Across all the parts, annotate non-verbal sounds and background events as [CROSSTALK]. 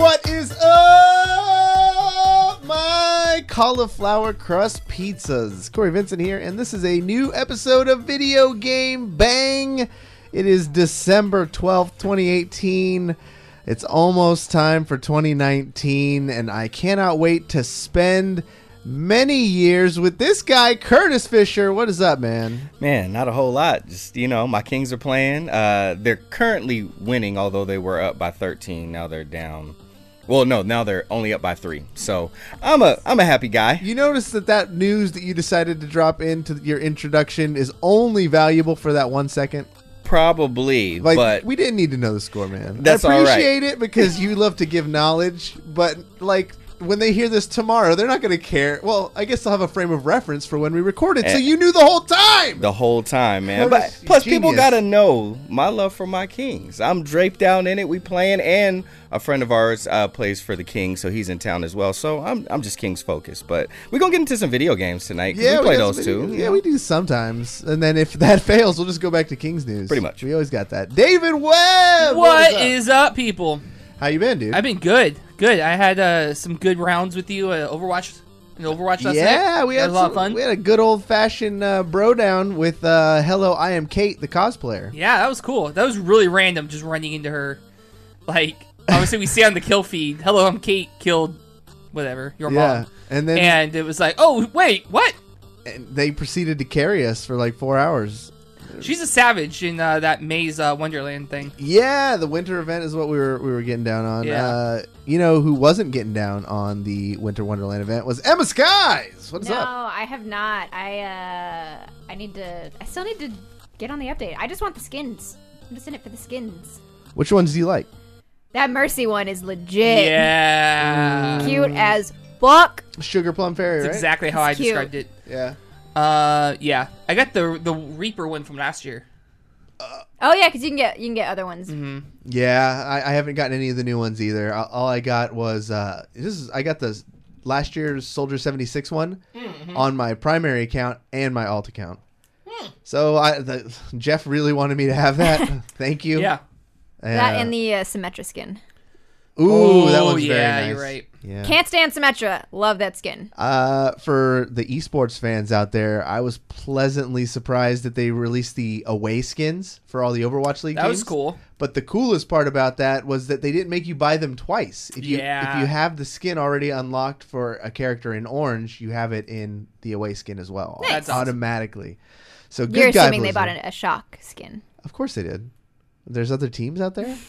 What is up, my cauliflower crust pizzas? Corey Vincent here, and this is a new episode of Video Game Bang. It is December 12th, 2018. It's almost time for 2019, and I cannot wait to spend many years with this guy, Curtis Fisher. What is up, man? Man, not a whole lot. Just you know, my Kings are playing. Uh, they're currently winning, although they were up by 13. Now they're down. Well, no, now they're only up by three. So I'm a I'm a happy guy. You notice that that news that you decided to drop into your introduction is only valuable for that one second. Probably, Like but we didn't need to know the score, man. That's I all right. appreciate it because you love to give knowledge, but like when they hear this tomorrow, they're not going to care. Well, I guess they'll have a frame of reference for when we recorded, so Eh. you knew the whole time. the whole time, man. Curtis, But plus, genius. people gotta know my love for my Kings. I'm draped down in it. We playing, and a friend of ours uh, plays for the Kings, so he's in town as well. So I'm I'm just Kings focused. But we're gonna get into some video games tonight. 'cause we play got those some too. videos. Yeah, we do sometimes, and then if [LAUGHS] that fails, we'll just go back to Kings news. Pretty much. We always got that. David Webb, What up? is up, people? How you been, dude? I've been good. Good. I had uh, some good rounds with you. Uh, Overwatch. In Overwatch last night. yeah, we That had a lot some- of fun. We had a good old fashioned uh, bro down with uh, "Hello, I am Kate," the cosplayer. Yeah, that was cool. That was really random. Just running into her, like obviously we see on the kill feed. Hello, I'm Kate. Killed, whatever your Yeah, mom. and then And it was like, oh wait, what? and they proceeded to carry us for like four hours. She's a savage in uh, that maze uh, Wonderland thing. Yeah, the winter event is what we were we were getting down on. Yeah. Uh, you know who wasn't getting down on the winter wonderland event was Emma Skies. What's no, up? I have not. I uh, I need to. I still need to get on the update. I just want the skins. I'm just in it for the skins. Which ones do you like? That Mercy one is legit. Yeah, Cute as fuck. Sugar Plum Fairy, that's right? exactly how I cute. described it. Yeah. Uh, yeah, I got the the Reaper one from last year. Oh yeah, because you can get you can get other ones. Mm-hmm. Yeah, I, I haven't gotten any of the new ones either. All, all I got was uh, this is I got the last year's Soldier seventy six one Mm-hmm. on my primary account and my alt account. So I the, [LAUGHS] Jeff really wanted me to have that. [LAUGHS] Thank you. Yeah. That Uh, and the uh, Symmetra skin. ooh, that Oh, one's very yeah, nice. you're right. Yeah. Can't stand Symmetra. Love that skin. Uh, for the esports fans out there, I was pleasantly surprised that they released the away skins for all the Overwatch League That was cool. But the coolest part about that was that they didn't make you buy them twice. If you Yeah. if you have the skin already unlocked for a character in orange, you have it in the away skin as well. Nice. That's awesome. automatically. So good You're guy, assuming they bought a shock skin. Of course they did. There's other teams out there. [LAUGHS]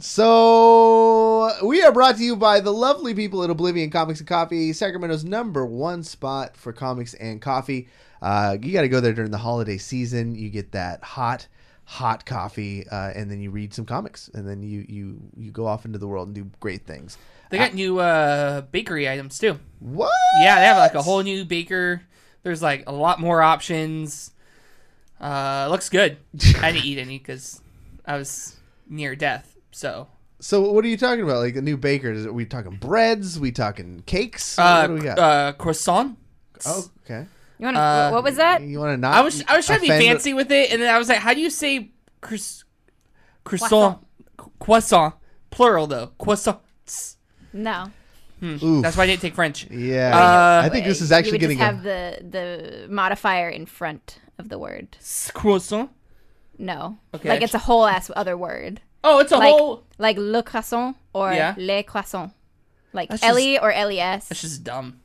So we are brought to you by the lovely people at Oblivion Comics and Coffee, Sacramento's number one spot for comics and coffee. Uh, you got to go there during the holiday season. You get that hot, hot coffee, uh, and then you read some comics, and then you you you go off into the world and do great things. They got new uh bakery items too. What? Yeah, they have like a whole new baker. There's like a lot more options. Uh, looks good. [LAUGHS] I didn't eat any because I was near death. So, So what are you talking about? Like a new baker? Is it, are we talking breads? we talking cakes? uh, what do we got? uh croissant. oh, okay. You want to? Uh, what was that? You want to not? I was I was trying to be fancy with it, and then I was like, how do you say croiss- croissant? Croissant, plural though. Croissants. No. Oof. That's why I didn't take French. Yeah, Uh, I think this is You actually would getting just a, have the the modifier in front of the word. Croissant. No. Okay. Like it's a whole ass other word. Oh, it's a like whole. like le croissant or Yeah. les croissants. Like That's Ellie or les. That's just dumb.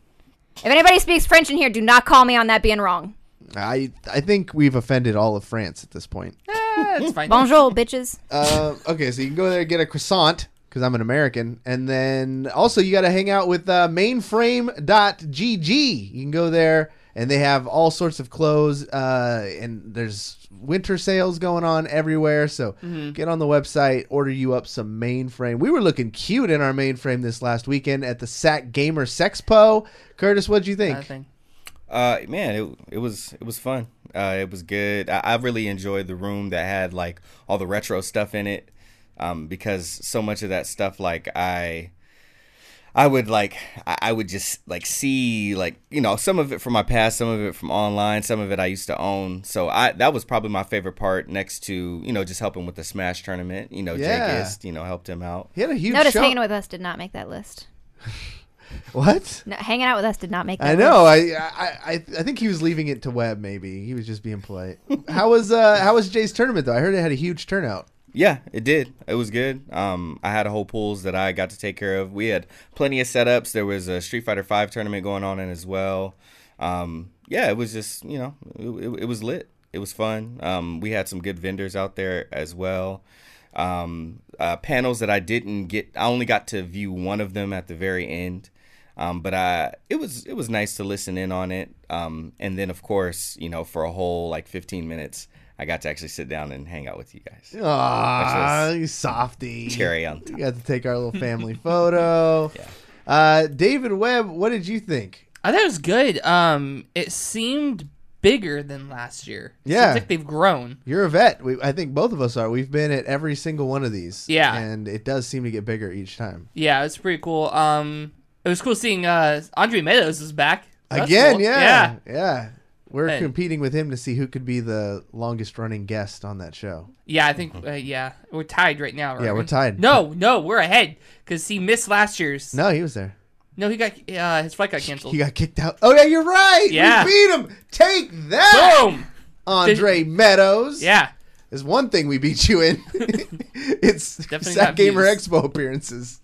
If anybody speaks French in here, do not call me on that being wrong. I I think we've offended all of France at this point. Eh, it's fine. Bonjour, bitches. [LAUGHS] Uh, okay, so you can go there and get a croissant because I'm an American, and then also you got to hang out with uh, Mainframe.gg. You can go there, and they have all sorts of clothes, uh, and there's winter sales going on everywhere. So get on the website, order you up some mainframe. We were looking cute in our mainframe this last weekend at the Sac Gamers Expo. Curtis, what'd you think? Nothing. Uh, man, it, it was it was fun. Uh, it was good. I, I really enjoyed the room that had like all the retro stuff in it, um, because so much of that stuff like I I would like I I would just like see like you know some of it from my past, some of it from online, some of it I used to own. So I that was probably my favorite part next to you know just helping with the Smash tournament. You know, Yeah. Jake Ist, you know helped him out. He had a huge Notice show. hanging with us did not make that list. [LAUGHS] what? No, hanging out with us did not make that I know. I, I I I think he was leaving it to web. Maybe he was just being polite. how was uh how was Jay's tournament though? I heard it had a huge turnout. Yeah, it did. It was good. Um, I had a whole pools that I got to take care of. We had plenty of setups. There was a Street Fighter Five tournament going on in as well. Um, yeah, it was just you know it, it, it was lit. It was fun. Um, we had some good vendors out there as well. Um, uh, panels that I didn't get. I only got to view one of them at the very end. Um, but I, it was it was nice to listen in on it. Um, and then of course, you know, for a whole like 15 minutes, I got to actually sit down and hang out with you guys. Aw, you softy. Cherry on top. We got to take our little family [LAUGHS] photo. Yeah. Uh, David Webb, what did you think? I thought it was good. Um, it seemed bigger than last year. Yeah. Seems like they've grown. You're a vet. We, I think both of us are. We've been at every single one of these. Yeah. and it does seem to get bigger each time. Yeah, it's pretty cool. Um, it was cool seeing uh Andre Meadows is back That's Again, cool. yeah, yeah. We're Hey. competing with him to see who could be the longest running guest on that show. Yeah, I think uh, yeah we're tied right now. Yeah, we're tied. No, no, we're ahead because he missed last year's. No, he was there. No, he got uh, his flight got canceled. He got kicked out. Oh yeah, you're right. Yeah. we beat him. Take that, Boom. Andre Meadows. Yeah. There's one thing we beat you in. [LAUGHS] it's [LAUGHS] not Gamer views. Expo appearances.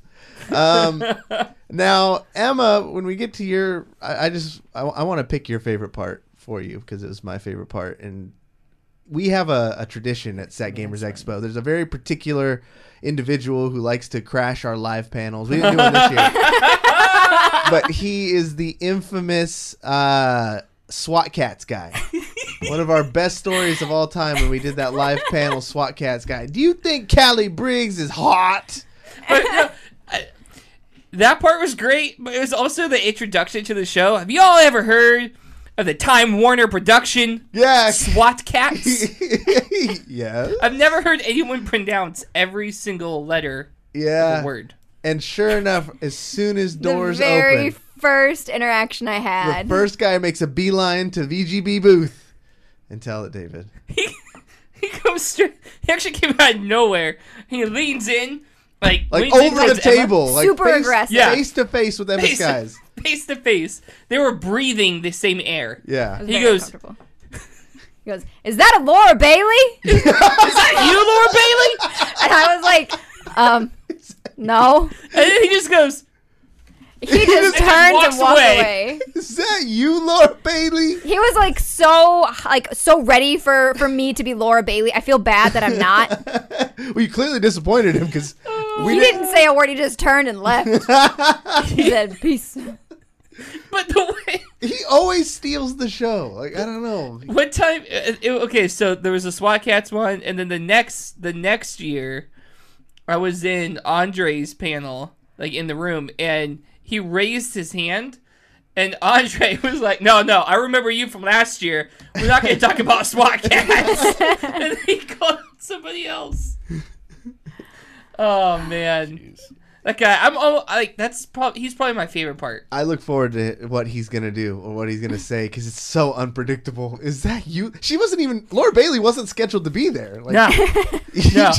Um, [LAUGHS] now, Emma, when we get to your, I, I just I, want to pick your favorite part for you because it was my favorite part, and we have a, a tradition at Sac Gamers Expo. There's a very particular individual who likes to crash our live panels. We didn't do one this year, [LAUGHS] but he is the infamous uh, SWAT Kats guy. One of our best stories of all time when we did that live panel SWAT Kats guy. Do you think Callie Briggs is hot? But, no, I- that part was great, but it was also the introduction to the show. Have you all ever heard of the Time Warner production Yeah. SWAT Kats? [LAUGHS] yeah. I've never heard anyone pronounce every single letter of Yeah. a word. And sure enough, as soon as doors the very open, first interaction I had, the had. first guy makes a beeline to VGB booth. And tell it, David. [LAUGHS] He he comes straight. He actually came out of nowhere. He leans in, like Like over the towards Emma, table, like Super face, aggressive. Yeah. face to face with Emma face, Skies. face to face. They were breathing the same air. Yeah. He goes- He goes, "Is that a Laura Bailey?" [LAUGHS] Is that you, Laura Bailey? and I was like, "Um, no." And then he just goes, He just [LAUGHS] just turns walks and walks away. away. Is that you, Laura Bailey? He was like so like so ready for for me to be Laura Bailey. I feel bad that I'm not. [LAUGHS] well, you clearly disappointed him because we he didn't. didn't say a word. He just turned and left. [LAUGHS] he said, "Peace." [LAUGHS] but the way. He always steals the show. Like I don't know. What time? uh, it- okay, so there was a SWAT Kats one, and then the next the next year, I was in Andre's panel, like in the room, and he raised his hand, and Andre [LAUGHS] was like, "No, no, I remember you from last year. We're not going to talk about SWAT Kats." and he called somebody else. Oh man, that guy. I'm oh, like that's probably he's probably my favorite part. I look forward to what he's gonna do or what he's gonna [LAUGHS] say because it's so unpredictable. Is that you? She wasn't even. Laura Bailey wasn't scheduled to be there. Like, No, [LAUGHS] [LAUGHS] No.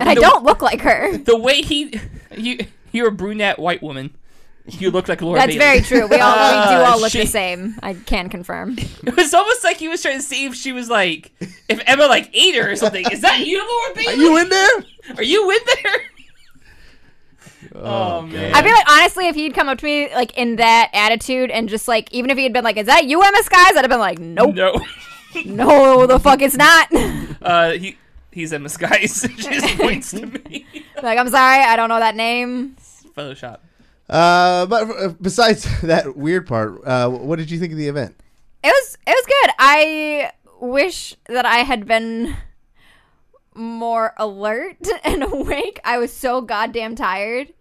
And I don't look like her. the way he you you're a brunette white woman. [LAUGHS] You look like Laura That's Bailey. very true. We all we do Uh, all look she- the same. I can confirm. [LAUGHS] It was almost like he was trying to see if she was like, if Emma like ate her or something. Is that you, Laura Bailey? Are you in there? Are you in there? [LAUGHS] Oh, man. I feel like honestly, if he'd come up to me like in that attitude and just like, even if he had been like, "Is that you, Emma Skies?" I'd have been like, "Nope, No. no, the fuck, it's not." Uh, he he's Emma Skies. she just points to me. like, I'm sorry, I don't know that name. Photoshop. Uh, but uh, besides [LAUGHS] that weird part, uh, what did you think of the event? It was it was good. I wish that I had been more alert [LAUGHS] and awake. I was so goddamn tired.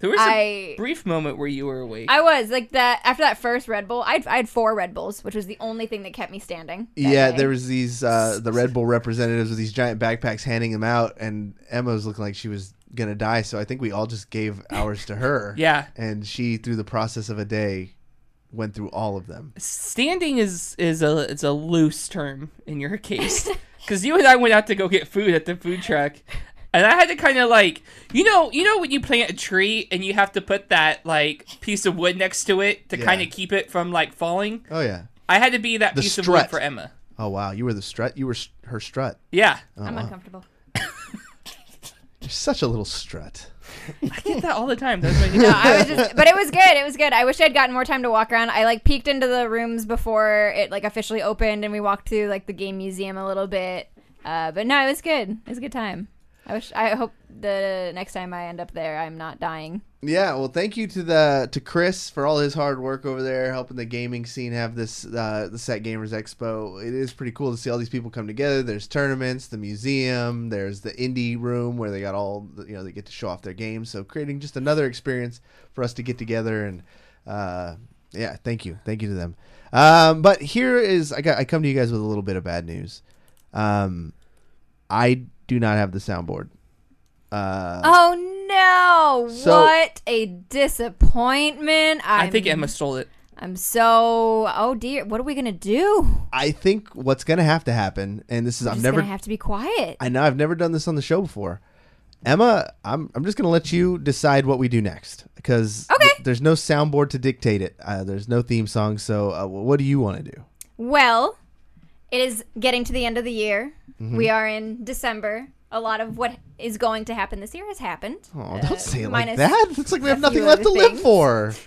There was a I- brief moment where you were awake. I was like that after that first Red Bull. I had, I had four Red Bulls, which was the only thing that kept me standing. Yeah, day. there was these uh, the Red Bull [LAUGHS] representatives with these giant backpacks handing them out, and Emma was looking like she was gonna die, so I think we all just gave ours to her. [LAUGHS] Yeah. and she, through the process of a day, went through all of them. Standing is is a it's a loose term in your [LAUGHS] case because you and I went out to go get food at the food truck, and I had to kind of like you know you know when you plant a tree and you have to put that like piece of wood next to it to Yeah. kind of keep it from like falling. Oh yeah. I had to be that The piece of wood for Emma. Oh wow, you were the strut. You were her strut. Yeah, oh, I'm wow. uncomfortable. You're such a little strut. [LAUGHS] I get that all the time. That's [LAUGHS] my No, I was just, but it was good. It was good. I wish I'd gotten more time to walk around. I like peeked into the rooms before it like officially opened, and we walked through like the game museum a little bit. Uh, but no, it was good. It was a good time. I wish. I hope the next time I end up there, I'm not dying. Yeah, well, thank you to the to Chris for all his hard work over there, helping the gaming scene have this uh, the Sac Gamers Expo. It is pretty cool to see all these people come together. There's tournaments, the museum, there's the indie room where they got all you know they get to show off their games. So creating just another experience for us to get together and uh, yeah, thank you, thank you to them. Um, but here is I got I come to you guys with a little bit of bad news. Um, I do not have the soundboard. Uh, Oh no! So- what a disappointment! I'm, I think Emma stole it. I'm so. Oh dear. What are we gonna do? I think what's gonna have to happen, and this is I'm I've just never gonna have to be quiet. I know I've never done this on the show before. Emma, I'm I'm just gonna let you decide what we do next because Okay. there's no soundboard to dictate it. Uh, there's no theme song, so uh, what do you want to do? Well, it is getting to the end of the year. Mm-hmm. We are in December. A lot of what is going to happen this year has happened. Oh, Uh, don't say it like minus that. It's like we have nothing left to other live for. [LAUGHS]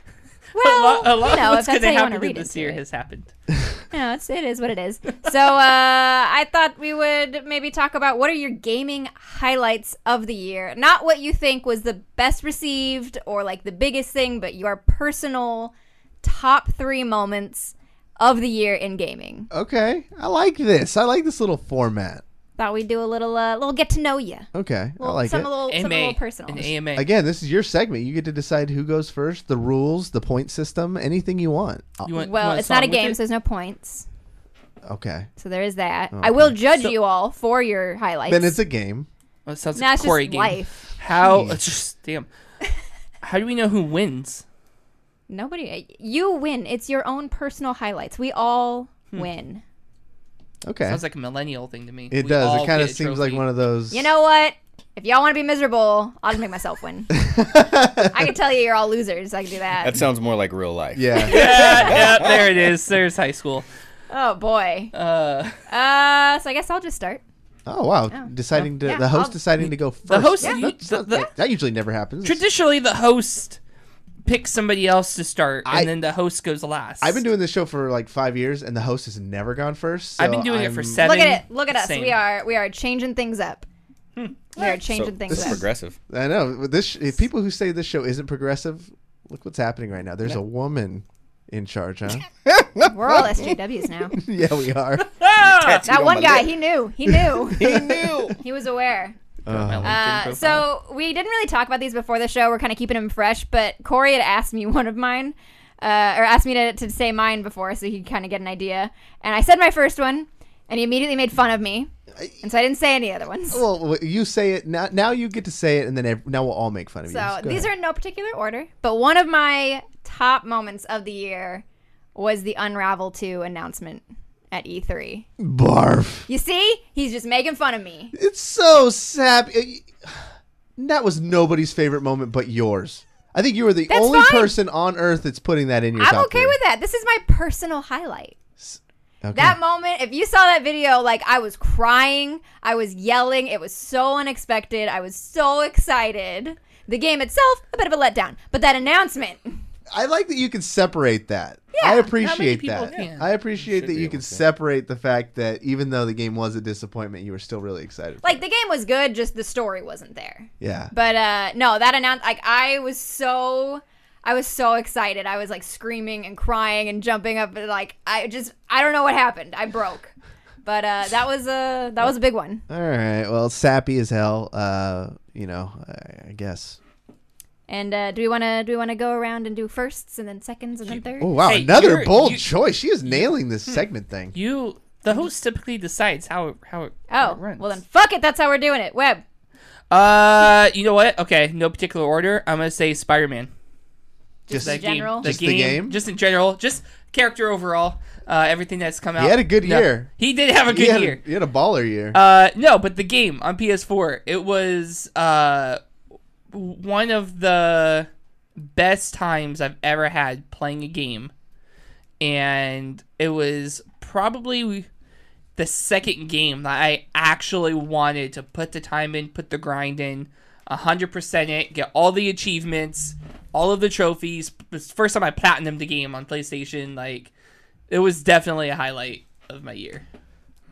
Well, a lot, a lot you know, of what's going to how you happen read this year it. has happened. [LAUGHS] [LAUGHS] No, it's it is what it is. So uh, I thought we would maybe talk about what are your gaming highlights of the year. Not what you think was the best received or like the biggest thing, but your personal top three moments of the year in gaming. Okay, I like this. I like this little format. Thought we'd do a little uh, little get to know you. Okay, I like some it. A little, some a AMA. little personal. An AMA. Again, this is your segment. You get to decide who goes first, the rules, the point system, anything you want. You want- you Well, want it's not a game, it? so there's no points. Okay, So there is that. Okay. I will judge So- you all for your highlights. then it's a game. Well, it sounds now like it's a Corey just game. life. How? It's just damn. How do we know who wins? Nobody, you win. It's your own personal highlights. We all win. Okay, Sounds like a millennial thing to me. it We does. It kind of get a seems like one of those. You know what? If y'all want to be miserable, I'll just make myself win. [LAUGHS] I can tell you you're all losers. I can do that. That sounds more like real life. Yeah. [LAUGHS] yeah, yeah, there it is. There's high school. oh boy. Uh, Uh, so I guess I'll just start. Oh wow! Oh. Deciding to Yeah, the host I'll- deciding to go first. The host- That, you- that's the- not- the- that usually never happens. traditionally, the host picks somebody else to start, and I- then the host goes last. I've been doing this show for like five years, and the host has never gone first. so I've been doing it for seven. Look at it. Look at us. Same. We are we are changing things up. Hmm. We are So, changing things this is progressive. I know this. If people who say this show isn't progressive, look what's happening right now. There's a woman in charge, huh? [LAUGHS] We're all SJWs now. [LAUGHS] yeah, we are. That one my guy, lip. he knew. He knew. [LAUGHS] He knew. he was aware. My Uh, LinkedIn Uh, profile. so we didn't really talk about these before the show. We're kind of keeping them fresh, but Corey had asked me [LAUGHS] one of mine, uh, or asked me to, to say mine before, so he could kind of get an idea. And I said my first one, and he immediately made fun of me, and so I didn't say any other ones. well, well, you say it now. Now you get to say it, and then ev- now we'll all make fun of you. So Go these ahead. are in no particular order, but one of my top moments of the year was the Unravel 2 announcement at E3. barf. You see, he's just making fun of me. It's so. It- That was nobody's favorite moment but yours. I think you were the That's only fine. person on earth that's putting that in your I'm okay three. with that. This is my personal highlight. Okay. That moment, if you saw that video, like I was crying, I was yelling. It was so unexpected. I was so excited. The game itself, a bit of a letdown, but that announcement, I like that you can separate that. Yeah, I appreciate that. can. I appreciate that you able can to. separate the fact that even though the game was a disappointment, you were still really excited. like the game was good, just the story wasn't there. yeah. But uh no, that announced like I was so I was so excited. I was like screaming and crying and jumping up and like I just I don't know what happened. I broke. But uh that was a that was a big one. All right. Well, sappy as hell. Uh, you know, I, I guess. And uh do we want to do we want to go around and do firsts and then seconds and then thirds? Oh wow, Hey, another bold you- choice. She is nailing this segment thing. you, the host typically decides how it, how it, how Oh, it runs. well then fuck it, that's how we're doing it. Web. Uh, you know what? Okay, no particular order. I'm gonna say Spider-Man. Just in general? Just the game? just in general, just character overall. Uh, everything that's come out. He had a good No, year. He did have a he good had year. A, he had a baller year. Uh, no, but the game on PS4, it was uh one of the best times I've ever had playing a game, and it was probably the second game that I actually wanted to put the time in, put the grind in, hundred percent it, get all the achievements, all of the trophies. The first time I platinumed the game on PlayStation. Like, it was definitely a highlight of my year.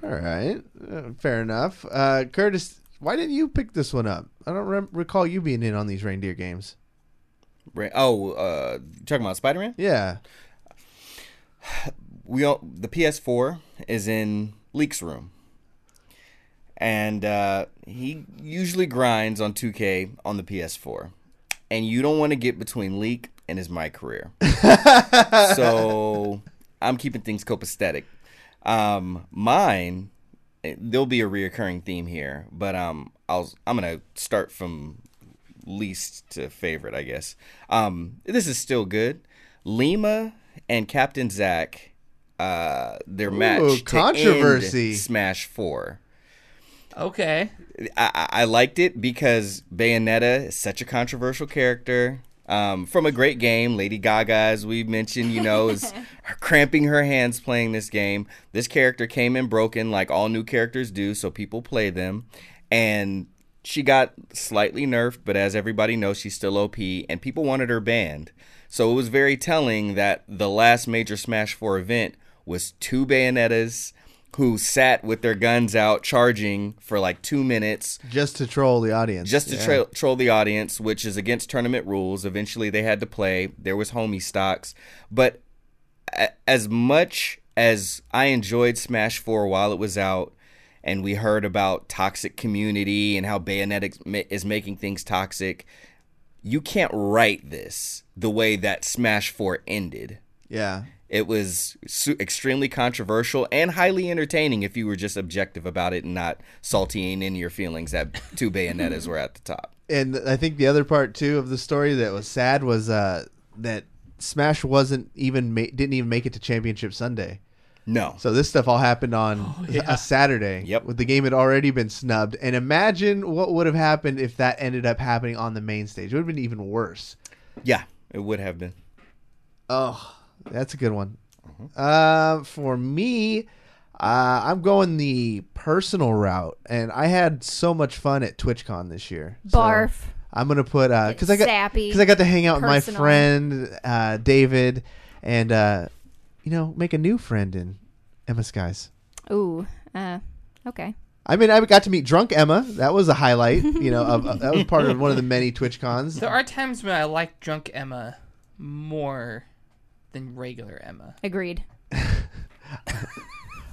All right, uh, fair enough. Uh, Curtis, why didn't you pick this one up? I don't rem- recall you being in on these reindeer games. Oh, uh, talking about Spider Man? Yeah. [SIGHS] we all, the PS4 is in Leak's room, and uh, he usually grinds on 2K on the PS4, and you don't want to get between Leak and his my career. [LAUGHS] so I'm keeping things copacetic. Um, mine, there'll be a reoccurring theme here, but um, I'll I'm gonna start from least to favorite, I guess. Um, this is still good. Lima and Captain Zack, uh, their match to end controversy. Smash Four. Okay. I, I I liked it because Bayonetta is such a controversial character. Um, from a great game, Lady Gaga, as we mentioned, you know, is [LAUGHS] cramping her hands playing this game. This character came in broken, like all new characters do, so people play them. And she got slightly nerfed, but as everybody knows, she's still OP, and people wanted her banned. So it was very telling that the last major Smash 4 event was two Bayonettas who sat with their guns out charging for like two minutes Just to troll the audience. just to Yeah. tra- troll the audience, which is against tournament rules. Eventually, they had to play. There was homie stocks, but a- as much as I enjoyed Smash Four while it was out, and we heard about toxic community and how Bayonetta is making things toxic, you can't write this the way that Smash Four ended. Yeah. It was su- extremely controversial and highly entertaining if you were just objective about it and not saltying in your feelings that two Bayonettas were at the top. And I think the other part too of the story that was sad was uh, that Smash wasn't even ma- didn't even make it to Championship Sunday. No. So this stuff all happened on yeah. a Saturday. Yep. With the game had already been snubbed, and imagine what would have happened if that ended up happening on the main stage. It would have been even worse. Yeah, it would have been. Oh, that's a good one. Uh, for me, uh, I'm going the personal route, and I had so much fun at TwitchCon this year. So Barf. I'm gonna put uh, because I got Sappy. because I got to hang out with my friend uh, David, and uh, you know make a new friend in Emma Skies. Ooh. Uh, okay. I mean, I got to meet drunk Emma. That was a highlight. You know, of, of- that was part of one of the many [LAUGHS] Twitch cons. There are times when I like drunk Emma more than regular Emma. Agreed. [LAUGHS]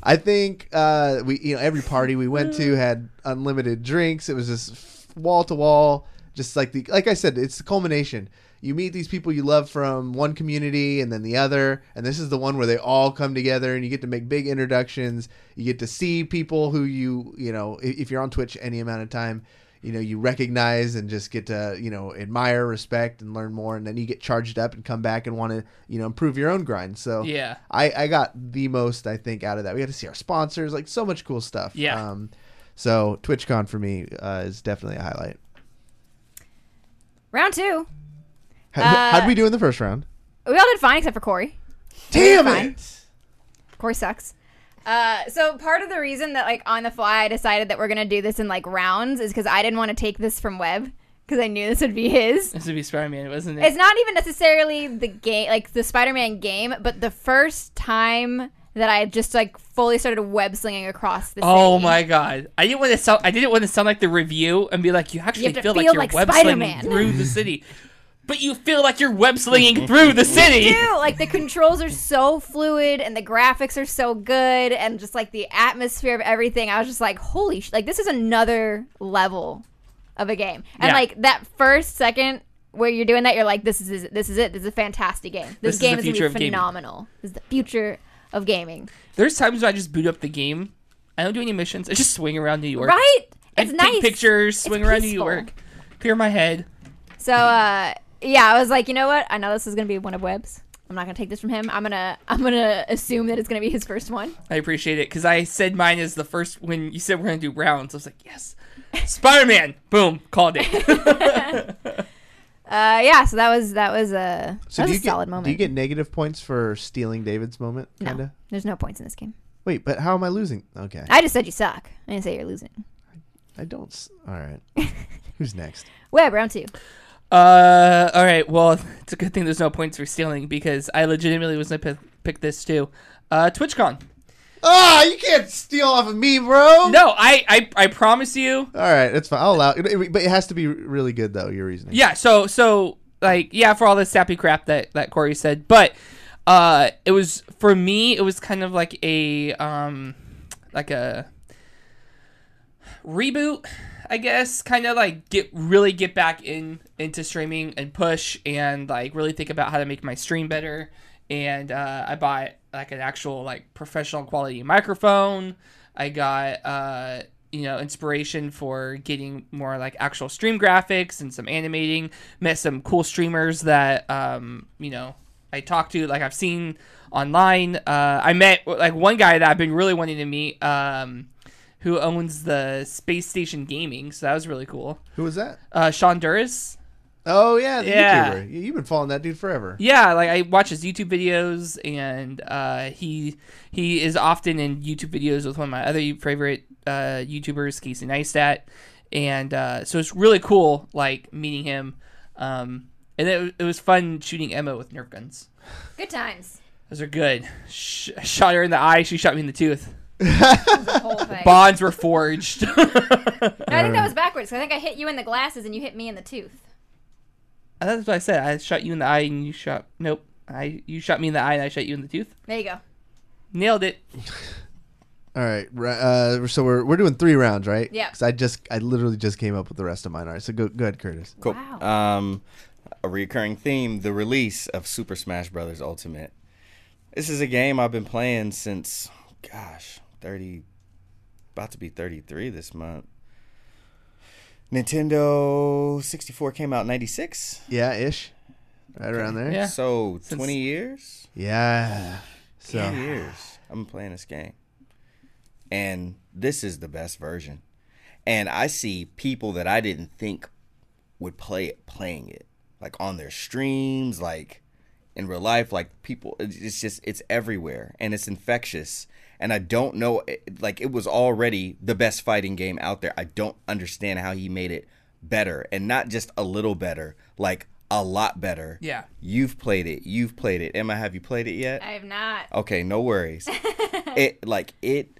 I think uh, we, you know, every party we went to [LAUGHS] had unlimited drinks. It was just wall to wall, just like the, like I said, it's the culmination. You meet these people you love from one community and then the other, and this is the one where they all come together and you get to make big introductions. You get to see people who you, you know, if you're on Twitch any amount of time, you know, you recognize and just get to, you know, admire, respect, and learn more. And then you get charged up and come back and want to, you know, improve your own grind. So Yeah. I, I got the most I think out of that. We got to see our sponsors, like so much cool stuff. Yeah. Um, so TwitchCon for me uh, is definitely a highlight. Round two. How, Uh, how'd we do in the first round? We all did fine except for Corey. Damn fine. it! Corey sucks. Uh, so part of the reason that like on the fly I decided that we're gonna do this in like rounds is because I didn't want to take this from Webb because I knew this would be his. This would be Spider Man, wasn't it? It's not even necessarily the game, like the Spider-Man game, but the first time that I just like fully started web slinging across the. Oh city. my god! I didn't want to sound. I didn't want to sound like the review and be like, you actually have to feel, like feel you're like web Spider-Man. slinging through the city, [LAUGHS] but you feel like you're web slinging through the [LAUGHS] city. do. Like the controls are so fluid and the graphics are so good and just like the atmosphere of everything. I was just like, holy sh! Like this is another level of a game. And Yeah. like that first second where you're doing that, you're like, this is this is it. This is a fantastic game. This, This game the is gonna be phenomenal. This is the future of gaming. There's times when I just boot up the game. I don't do any missions. I just swing around New York. Right? It's I nice. Take pictures, swing around New. York, clear my head. So uh yeah, I was like, you know what? I know this is gonna be one of Webb's. I'm not gonna take this from him. I'm gonna I'm gonna assume that it's gonna be his first one. I appreciate it because I said mine is the first when you said we're gonna do rounds. I was like, yes, Spider Man. Boom, called it. [LAUGHS] Uh yeah, so that was that was a So that do was you a get solid moment. do you get negative points for stealing David's moment? no, Kinda. there's no points in this game. Wait, but how am I losing? Okay, I just said you suck. I didn't say you're losing. I don't. s- All right. [LAUGHS] Who's next? Webb, round two. Uh, all right. Well, [LAUGHS] it's a good thing there's no points for stealing because I legitimately was gonna pick, pick this too. Uh, TwitchCon. Ah, you can't steal off of me, bro. No, I, I, I promise you. All right, that's fine. I'll allow it, it- but it has to be really good though. Your reasoning. Yeah. So, so like, yeah, for all the sappy crap that that Corey said, but uh, it was for me. It was kind of like a um, like a reboot, I guess. Kind of like get really get back in into streaming and push and like really think about how to make my stream better. And uh, I bought like an actual like professional quality microphone. I got uh, you know inspiration for getting more like actual stream graphics and some animating. Met some cool streamers that um, you know I talked to like I've seen online. Uh, I met like one guy that I've been really wanting to meet. Um, who owns the Space Station Gaming? So that was really cool. Who was that? Uh, Sean Duras. Oh yeah, the Yeah. YouTuber. You- You've been following that dude forever. Yeah, like I watch his YouTube videos, and uh, he he is often in YouTube videos with one of my other favorite uh, YouTubers, Casey Neistat, and uh, so it's really cool, like meeting him. Um, and it, it was fun shooting Emma with Nerf guns. Good times. Those are good. Sh- shot her in the eye. She shot me in the tooth. The whole thing. Bonds were forged. No, [LAUGHS] I think that was backwards. I think I hit you in the glasses and you hit me in the tooth. That's what I said. I shot you in the eye, and you shot. Nope. I you shot me in the eye, and I shot you in the tooth. There you go. Nailed it. [LAUGHS] All right. Uh, so we're we're doing three rounds, right? Yeah. Because I just I literally just came up with the rest of mine. All right. So go go ahead, Curtis. Cool. Wow. Um, a recurring theme: the release of Super Smash Bros. Ultimate. This is a game I've been playing since, gosh, thirty, about to be thirty-three this month. Nintendo 64 came out 96. Yeah, ish. Right around there. Yeah. So Since- 20 years? Yeah. So 20 years. I'm playing this game. And this is the best version. And I see people that I didn't think would play it playing it. Like on their streams, like in real life, like people it's just it's everywhere and it's infectious. And I don't know eh, like it was already the best fighting game out there. I don't understand how he made it better and not just a little better, like a lot better. Yeah. You've played it. You've played it. Emma, have you played it yet? I have not. Okay, no worries. [LAUGHS] it like it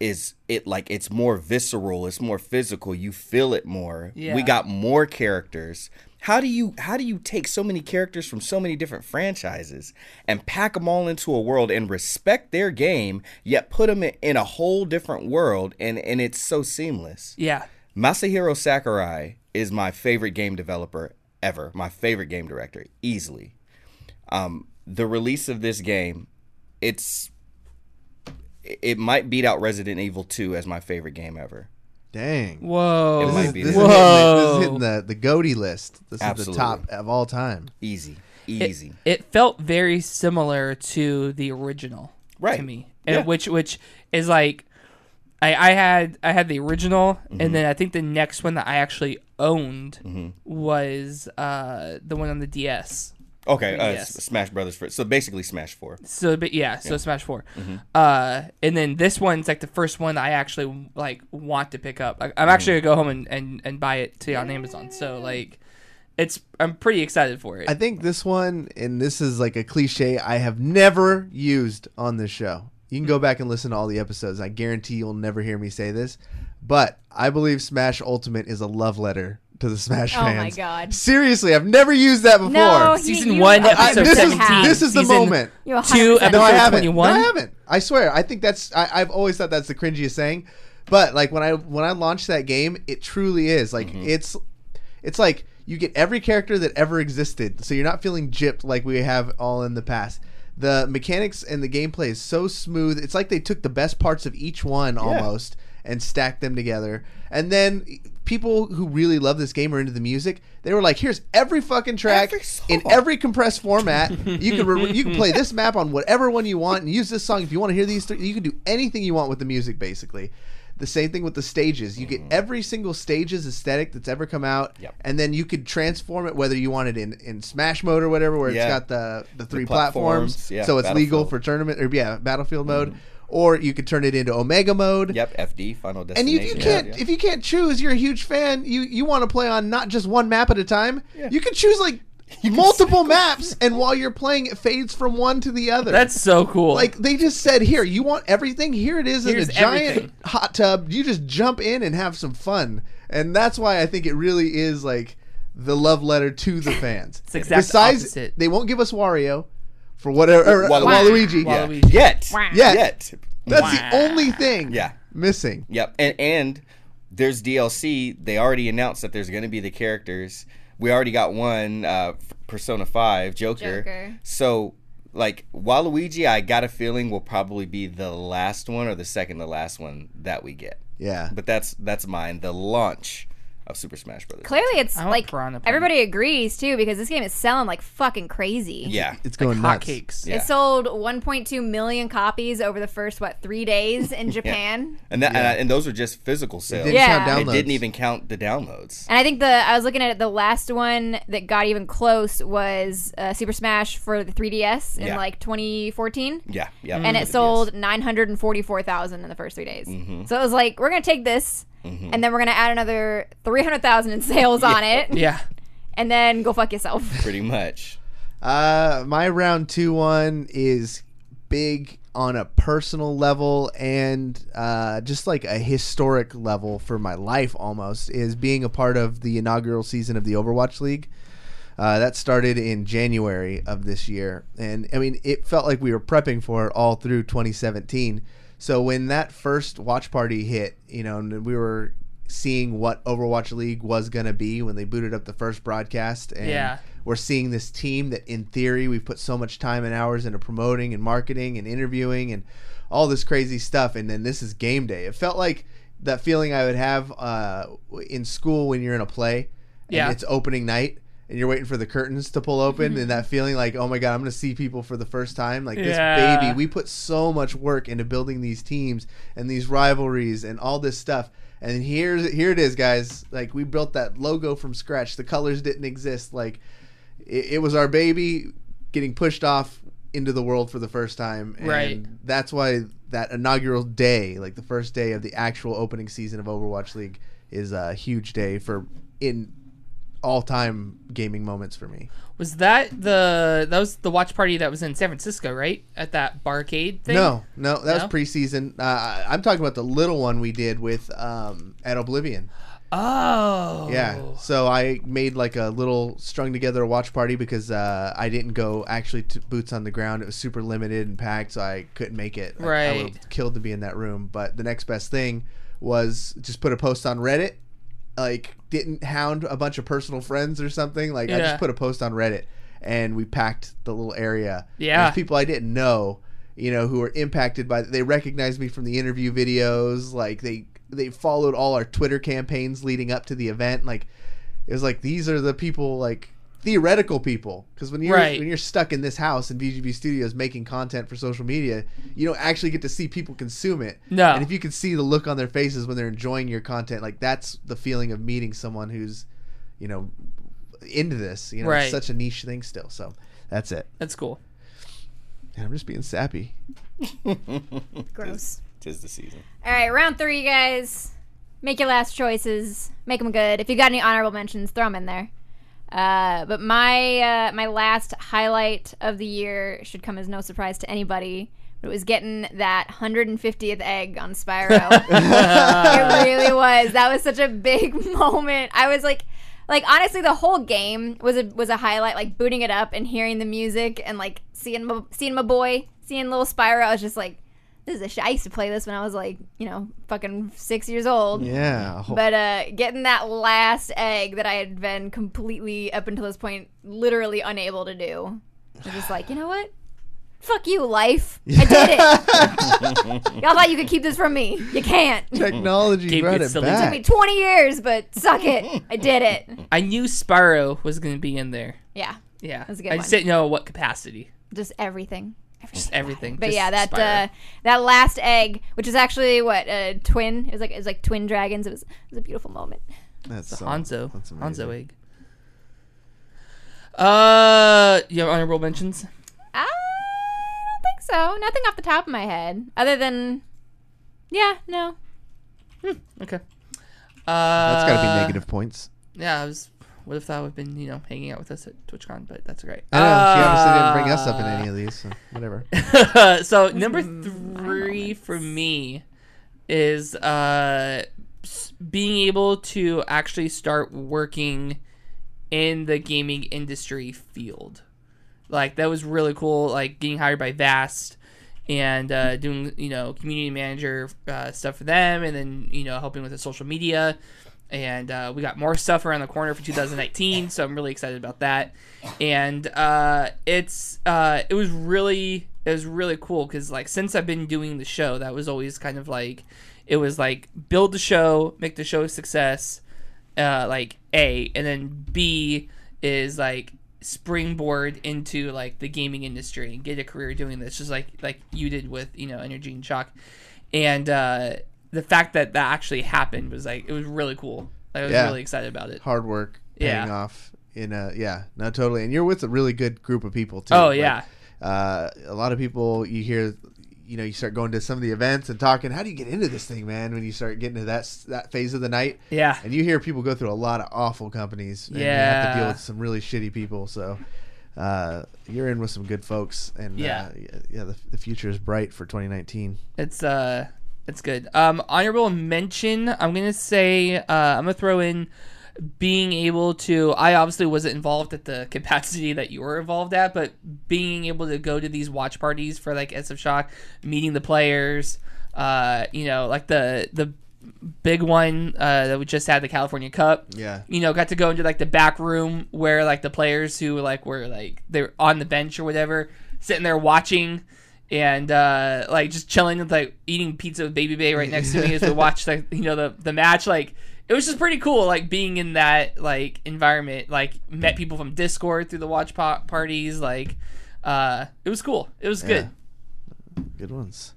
is it like it's more visceral, it's more physical. You feel it more. Yeah. We got more characters. How do you how do you take so many characters from so many different franchises and pack them all into a world and respect their game, yet put them in, a whole different world and and it's so seamless. Yeah. Masahiro Sakurai is my favorite game developer ever. My favorite game director, easily. Um, the release of this game, it's it might beat out Resident Evil 2 as my favorite game ever. Dang. Whoa. It This, might is, be this, is hitting the, this is hitting the the goatee list. This is the top of all time. Easy, It- easy. It, felt very similar to the original Right. to me, and Yeah. which which is like, I I had I had the original, Mm-hmm. and then I think the next one that I actually owned Mm-hmm. was uh the one on the DS. Okay, uh, Yes. Smash Brothers for so basically Smash 4. So, but yeah, so Smash 4 Mm-hmm. Uh, and then this one's like the first one I actually like want to pick up. Like, Mm-hmm. I'm actually gonna go home and, and, and buy it today on Amazon. So like, it's I'm pretty excited for it. I think this one, and this is like a cliche I have never used on this show. You can go back and listen to all the episodes. I guarantee you'll never hear me say this, but I believe Smash Ultimate is a love letter to the Smash Oh my. God. Seriously, I've never used that before. No, you- Season you- one, you I- episode this, is, 17. this is the Season moment. You 100% Two No, I Episode haven't. 21? No, I haven't. I swear. I think that's. I, I've always thought that's the cringiest saying, but like when I when I launched that game, it truly is like mm-hmm. it's it's like you get every character that ever existed, so you're not feeling gypped like we have all in the past. The mechanics and the gameplay is so smooth. It's like they took the best parts of each one almost and stacked them together. And then people who really love this game are into the music. They were like, "Here's every fucking track Every song. in every compressed format. You can re- you can play this map on whatever one you want and use this song if you want to hear these. Th- you can do anything you want with the music, basically." The same thing with the stages. You get every single stage's aesthetic that's ever come out, Yep. and then you could transform it whether you want it in, in Smash mode or whatever, where Yeah. it's got the the three platforms, platforms, yeah, so it's legal Battlefield. Mm-hmm. for tournament or yeah, battlefield mode, or you could turn it into Omega mode. Yep, FD Final Destination. And if you can't, yeah. if you can't choose, you're a huge fan. You you want to play on not just one map at a time. Yeah. You can choose like [LAUGHS] multiple [LAUGHS] maps, and while you're playing, it fades from one to the other. That's so cool. like they just said here. You want everything? Here it is Here's in a giant everything. hot tub. You just jump in and have some fun, and that's why I think it really is like the love letter to the [LAUGHS] fans. It's the exact Besides, opposite. they won't give us Wario for whatever or, Waluigi. Waluigi. Yeah. Yet. Wow. Yet. Yet. That's Wow. the only thing. Yeah. missing. Yep. And and there's DLC. They already announced that there's going to be the characters. We already got one uh, Persona 5 Joker. Joker. So like Waluigi, I got a feeling will probably be the last one or the second to last one that we get. Yeah. But that's that's mine. The launch of Super Smash Brothers. Clearly, it's I want like Piranha Plant. everybody agrees too because this game is selling like fucking crazy. Yeah. It's going nuts. hotcakes. Yeah. It sold 1.2 million copies over the first what three days in [LAUGHS] Japan. And that and, I- and those are just physical sales. Didn't Yeah. count It didn't even count the downloads. And I think the I was looking at it. The last one that got even close was uh, Super Smash for the 3DS in Yeah. like 2014, Yeah, yeah. and it sold 944,000 in the first three days. Mm-hmm. So it was like we're gonna take this, and then we're gonna add another 300,000 in sales on it, Yeah. and then go fuck yourself. pretty much. Uh, my round two one is big on a personal level and uh, just like a historic level for my life almost is being a part of the inaugural season of the Overwatch League. Uh, that started in January of this year, and I mean it felt like we were prepping for it all through 2017. So when that first watch party hit, you know, and we were seeing what Overwatch League was going to be when they booted up the first broadcast, and Yeah. we're seeing this team that in theory we've put so much time and hours into promoting and marketing and interviewing and all this crazy stuff and then this is game day it felt like that feeling i would have uh, in school when you're in a play and Yeah. it's opening night and you're waiting for the curtains to pull open mm-hmm. and that feeling like oh my god i'm gonna see people for the first time like this baby we put so much work into building these teams and these rivalries and all this stuff. And here's here it is guys. Like we built that logo from scratch. The colors didn't exist. Like it, it was our baby getting pushed off into the world for the first time. And Right. that's why that inaugural day like the first day of the actual opening season of overwatch league is a huge day for in all-time gaming moments for me Was that the that was the watch party that was in San Francisco, right? At that barcade thing? no no that No? was preseason uh, I- i'm talking about the little one we did with um at oblivion Oh. Yeah. So I made like a little strung together watch party because uh, I didn't go actually to boots on the ground. It was super limited and packed, so I couldn't make it. I- I, would have killed to be in that room. But the next best thing was just put a post on Reddit. Like didn't hound a bunch of personal friends or something. Like I Yeah. just put a post on Reddit and we packed the little area. Yeah. There's people I didn't know, you know, who were impacted by. They recognized me from the interview videos. Like they they followed all our Twitter campaigns leading up to the event. Like it was like these are the people like theoretical people because when you're Right. when you're stuck in this house in VGB Studios making content for social media, you don't actually get to see people consume it. No. And if you can see the look on their faces when they're enjoying your content, like that's the feeling of meeting someone who's, you know, into this. You know, Right. it's such a niche thing still. So that's it. That's cool. And I'm just being sappy. [LAUGHS] Gross. Tis the season. All right, round three, guys. Make your last choices. Make them good. If you got any honorable mentions, throw them in there. Uh, but my uh, my last highlight of the year should come as no surprise to anybody. But it was getting that 150th egg on Spyro. [LAUGHS] it really was. That was such a big [LAUGHS] moment. I was like, like honestly, the whole game was a was a highlight. Like booting it up and hearing the music and like seeing my, seeing my boy, seeing little Spyro. I was just like, this is a sh- I used to play this when I was like, you know, fucking six years old. Yeah. whole- But uh, getting that last egg that I had been completely up until this point, literally unable to do. I was just like, you know what? Fuck you, life. I did it. [LAUGHS] Y'all thought you could keep this from me. You can't. Technology Gabe brought gets it silly. took back. me 20 years, but suck it. I did it. [LAUGHS] I knew Spyro was going to be in there. Yeah, Yeah, That's a good I just one. didn't know what capacity. just everything. Just everything. But Just yeah, that uh, that last egg, which is actually what a twin. It was like it was like twin dragons. It was it was a beautiful moment. That's so- Hanzo. that's Hanzo egg. Uh, you have honorable mentions? I don't think so. Nothing off the top of my head, other than yeah, no. Okay. Uh, That's got to be negative points. Yeah, I was. What if that would have been you know hanging out with us at TwitchCon? But that's great. I know she obviously didn't bring us up in Uh, any of these. So whatever. [LAUGHS] so number three for me is uh being able to actually start working in the gaming industry field like that was really cool like getting hired by vast and uh, doing you know community manager uh, stuff for them and then you know helping with the social media and uh, we got more stuff around the corner for 2019 so i'm really excited about that. And uh, it's uh, it was really it was really cool because like since i've been doing the show that was always kind of like it was like build the show make the show a success uh, like a. And then b is like springboard into like the gaming industry and get a career doing this just like like you did with you know NRG and shock. And uh the fact that that actually happened was like it was really cool like, i was Yeah. really excited about it Hard work paying Yeah. off in a yeah, no, totally. And you're with a really good group of people too. oh Like, yeah uh, a lot of people you hear you know you start going to some of the events and talking how do you get into this thing man when you start getting to that s- that phase of the night yeah and you hear people go through a lot of awful companies and you have to deal Yeah. with some really shitty people so uh, you're in with some good folks and Yeah. uh, yeah, yeah the, the future is bright for 2019 It's uh, it's good. Um, honorable mention. I'm gonna say uh, I'm gonna throw in being able to. I obviously wasn't involved at the [LAUGHS] capacity that you were involved at, but being able to go to these watch parties for like SF Shock, meeting the players. Uh, you know, like the the big one uh, that we just had, the California Cup yeah you know, got to go into like the back room where like the players who like were like they're on the bench or whatever, sitting there watching and uh like just chilling with like eating pizza with Babybay right next to me as we [LAUGHS] watch like you know the the match. Like it was just pretty cool, like being in that like environment. Like met people from Discord through the watch pa- parties. Like uh it was cool. It was good. good ones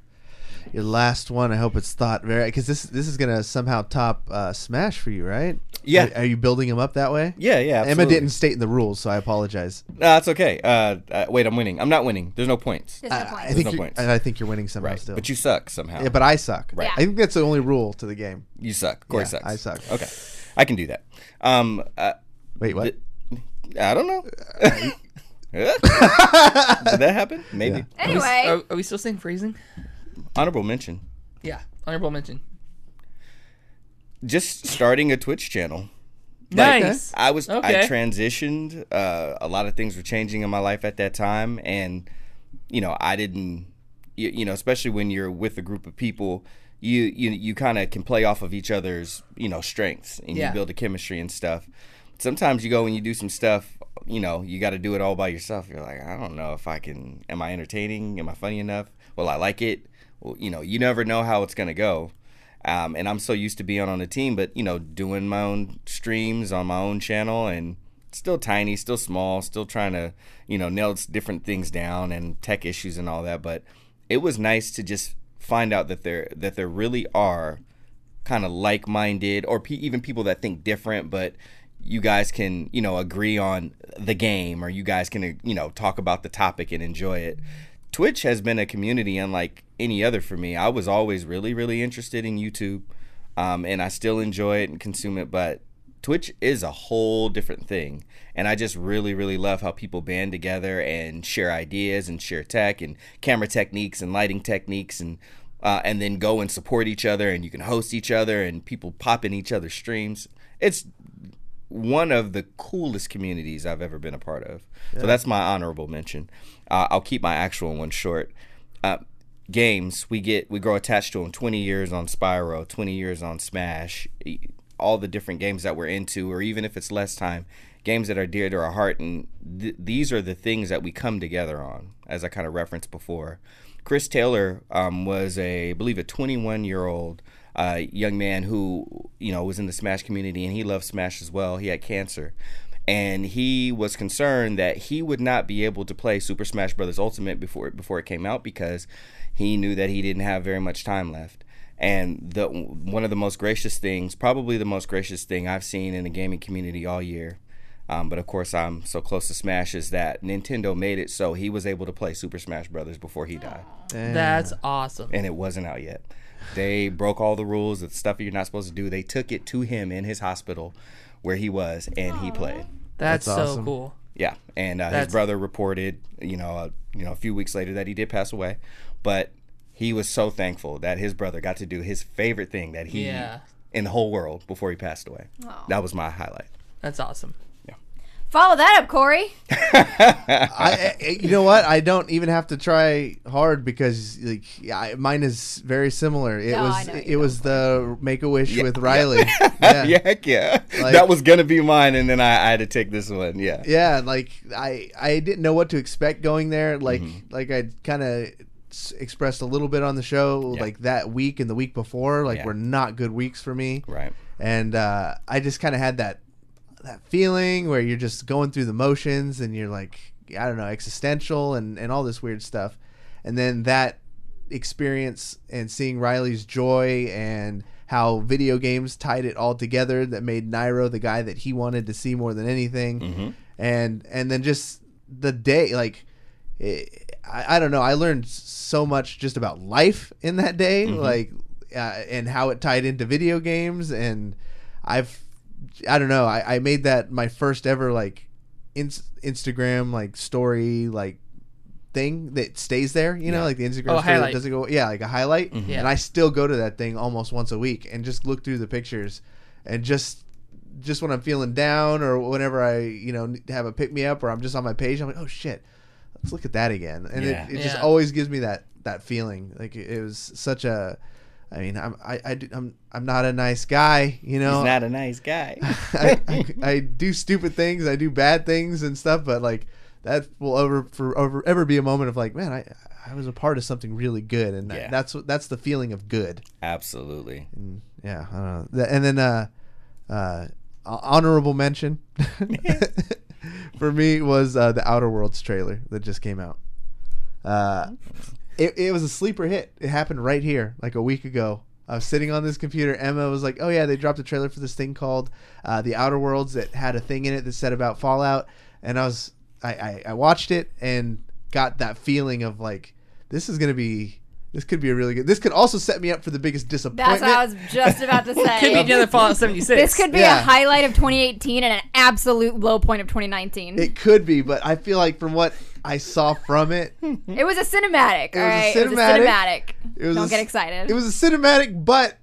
your last one i hope it's thought very because this this is gonna somehow top uh, smash for you right Yeah. are, are you building them up that way Yeah, yeah. emma didn't state in the rules so i apologize No, that's okay. Uh, uh, wait, I'm winning. I'm not winning. There's no points. There's no I. I think no you're, points. I think you're winning somehow Right, still but you suck somehow. yeah but i suck Right. Yeah. i think that's the only rule to the game you suck. Cory Yeah, sucks. I suck. Okay, I can do that. Um, uh, wait what I don't know. [LAUGHS] Did that happen? Maybe. Yeah. Are we, Anyway, are, are we still saying phrasing? Honorable mention. Yeah, honorable mention. Just starting a Twitch channel. Like, Nice. I was I Okay. transitioned. Uh, a lot of things were changing in my life at that time, and you know I didn't. You, you know, especially when you're with a group of people, you you you kind of can play off of each other's you know strengths, and Yeah. you build a chemistry and stuff. Sometimes you go and you do some stuff. You know, you got to do it all by yourself. You're like, I don't know if I can. Am I entertaining? Am I funny enough? Will I like it? You know, you never know how it's gonna go. Um, and I'm so used to being on a team, but you know, doing my own streams on my own channel and still tiny, still small, still trying to, you know, nail different things down and tech issues and all that. But it was nice to just find out that there that there really are kind of like-minded or pe- even people that think different, but you guys can, you know, agree on the game or you guys can, you know, talk about the topic and enjoy it. Twitch has been a community unlike any other for me. I was always really, really interested in YouTube, um, and I still enjoy it and consume it. But Twitch is a whole different thing, and I just really, really love how people band together and share ideas and share tech and camera techniques and lighting techniques and uh, and then go and support each other and you can host each other and people pop in each other's streams. It's one of the coolest communities I've ever been a part of. So that's my honorable mention. Uh, I'll keep my actual one short. Uh, games we get we grow attached to them. Twenty years on Spyro, twenty years on Smash, all the different games that we're into, or even if it's less time, games that are dear to our heart, and th- these are the things that we come together on, as I kind of referenced before. Chris Taylor um, was a, I believe, a 21 year old uh, young man who, you know, was in the Smash community, and he loved Smash as well. He had cancer, and he was concerned that he would not be able to play Super Smash Bros. Ultimate before before it came out because he knew that he didn't have very much time left. And the one of the most gracious things, probably the most gracious thing I've seen in the gaming community all year, um, but of course I'm so close to Smash, is that Nintendo made it so he was able to play Super Smash Brothers before he died, That's awesome. and it wasn't out yet. They broke all the rules, the stuff you're not supposed to do. They took it to him in his hospital, where he was, and he played. That's, That's so cool. Yeah, and uh, his brother reported, you know, uh, you know, a few weeks later that he did pass away, but he was so thankful that his brother got to do his favorite thing that he Yeah. in the whole world before he passed away. Aw. That was my highlight. That's awesome. Follow that up, Cory. [LAUGHS] I, I- you know what? I don't even have to try hard because like yeah, I- mine is very similar. It No, I was know what it you're was the Make a Wish Yeah, with. Riley. [LAUGHS] Yeah, Yeah. heck yeah. Like- that was gonna be mine, and then I, I had to take this one. Yeah. yeah, like I I didn't know what to expect going there. Like Mm-hmm. like I kind of expressed a little bit on the show. Yeah. Like that week and the week before, like Yeah. were not good weeks for me. Right. and uh, I just kind of had that that feeling where you're just going through the motions and you're like I don't know existential and and all this weird stuff, and then that experience and seeing Riley's joy and how video games tied it all together that made Nairo the guy that he wanted to see more than anything, Mm-hmm. and and then just the day like. It, I, I don't know. I learned so much just about life in that day, like, uh, and how it tied into video games. And I've, I don't know. I, I made that my first ever like, ins- Instagram like story like thing that stays there. You know, Yeah. like the Instagram Oh, story that doesn't go. Yeah, like a highlight. Mm-hmm. Yeah. And I still go to that thing almost once a week and just look through the pictures and just. Just when I'm feeling down, or whenever I, you know, have a pick me up, or I'm just on my page, I'm like, oh shit, let's look at that again and Yeah. it, it just always gives me that that feeling like it, it was such a i mean i'm I, I do, i'm i'm not a nice guy you know He's not a nice guy. [LAUGHS] I, I, I do stupid things i do bad things and stuff but like that will over for over ever be a moment of like man i i was a part of something really good and Yeah. that's that's the feeling of good Absolutely. and yeah i don't know and then uh uh honorable mention [LAUGHS] [LAUGHS] for me was uh, the outer worlds trailer that just came out uh it, it was a sleeper hit. It happened right here like a week ago. I was sitting on this computer. Emma was like oh yeah they dropped a trailer for this thing called uh, the outer worlds that had a thing in it that said about fallout. And i was I, I, I watched it and got that feeling of like this is gonna be this could be a really good this could also set me up for the biggest disappointment That's what I was just about to say. [LAUGHS] Could be another Fallout 76. This could be Yeah. a highlight of 2018 and an absolute low point of 2019. It, It could be, but I feel like from what I saw from it, [LAUGHS] was a cinematic. all right, it was a cinematic. cinematic. it was Don't a get s- excited. It was a cinematic, but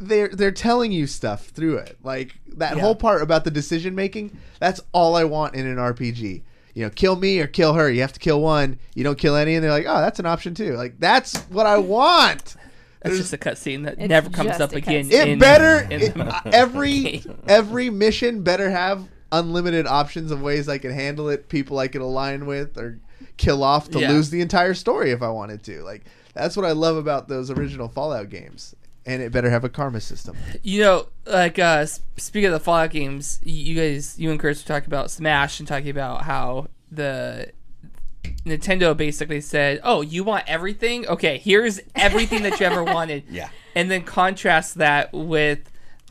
they're they're telling you stuff through it. Like that Yeah. whole part about the decision making. That's all I want in an RPG. You know, kill me or kill her. You have to kill one. You don't kill any, and they're like, oh, that's an option too. Like that's what I want. It's just a cutscene that It's never comes up again. it in- better in it- the uh, every [LAUGHS] every mission better have unlimited options of ways I can handle it, people I can align with or kill off to Yeah. lose the entire story if I wanted to. Like that's what I love about those original Fallout games. And it better have a karma system. You know, like uh speaking of the Fallout games, you guys, you and Chris were talking about Smash and talking about how the Nintendo basically said, "Oh, you want everything? Okay, here's everything that you ever [LAUGHS] wanted." Yeah. and then contrast that with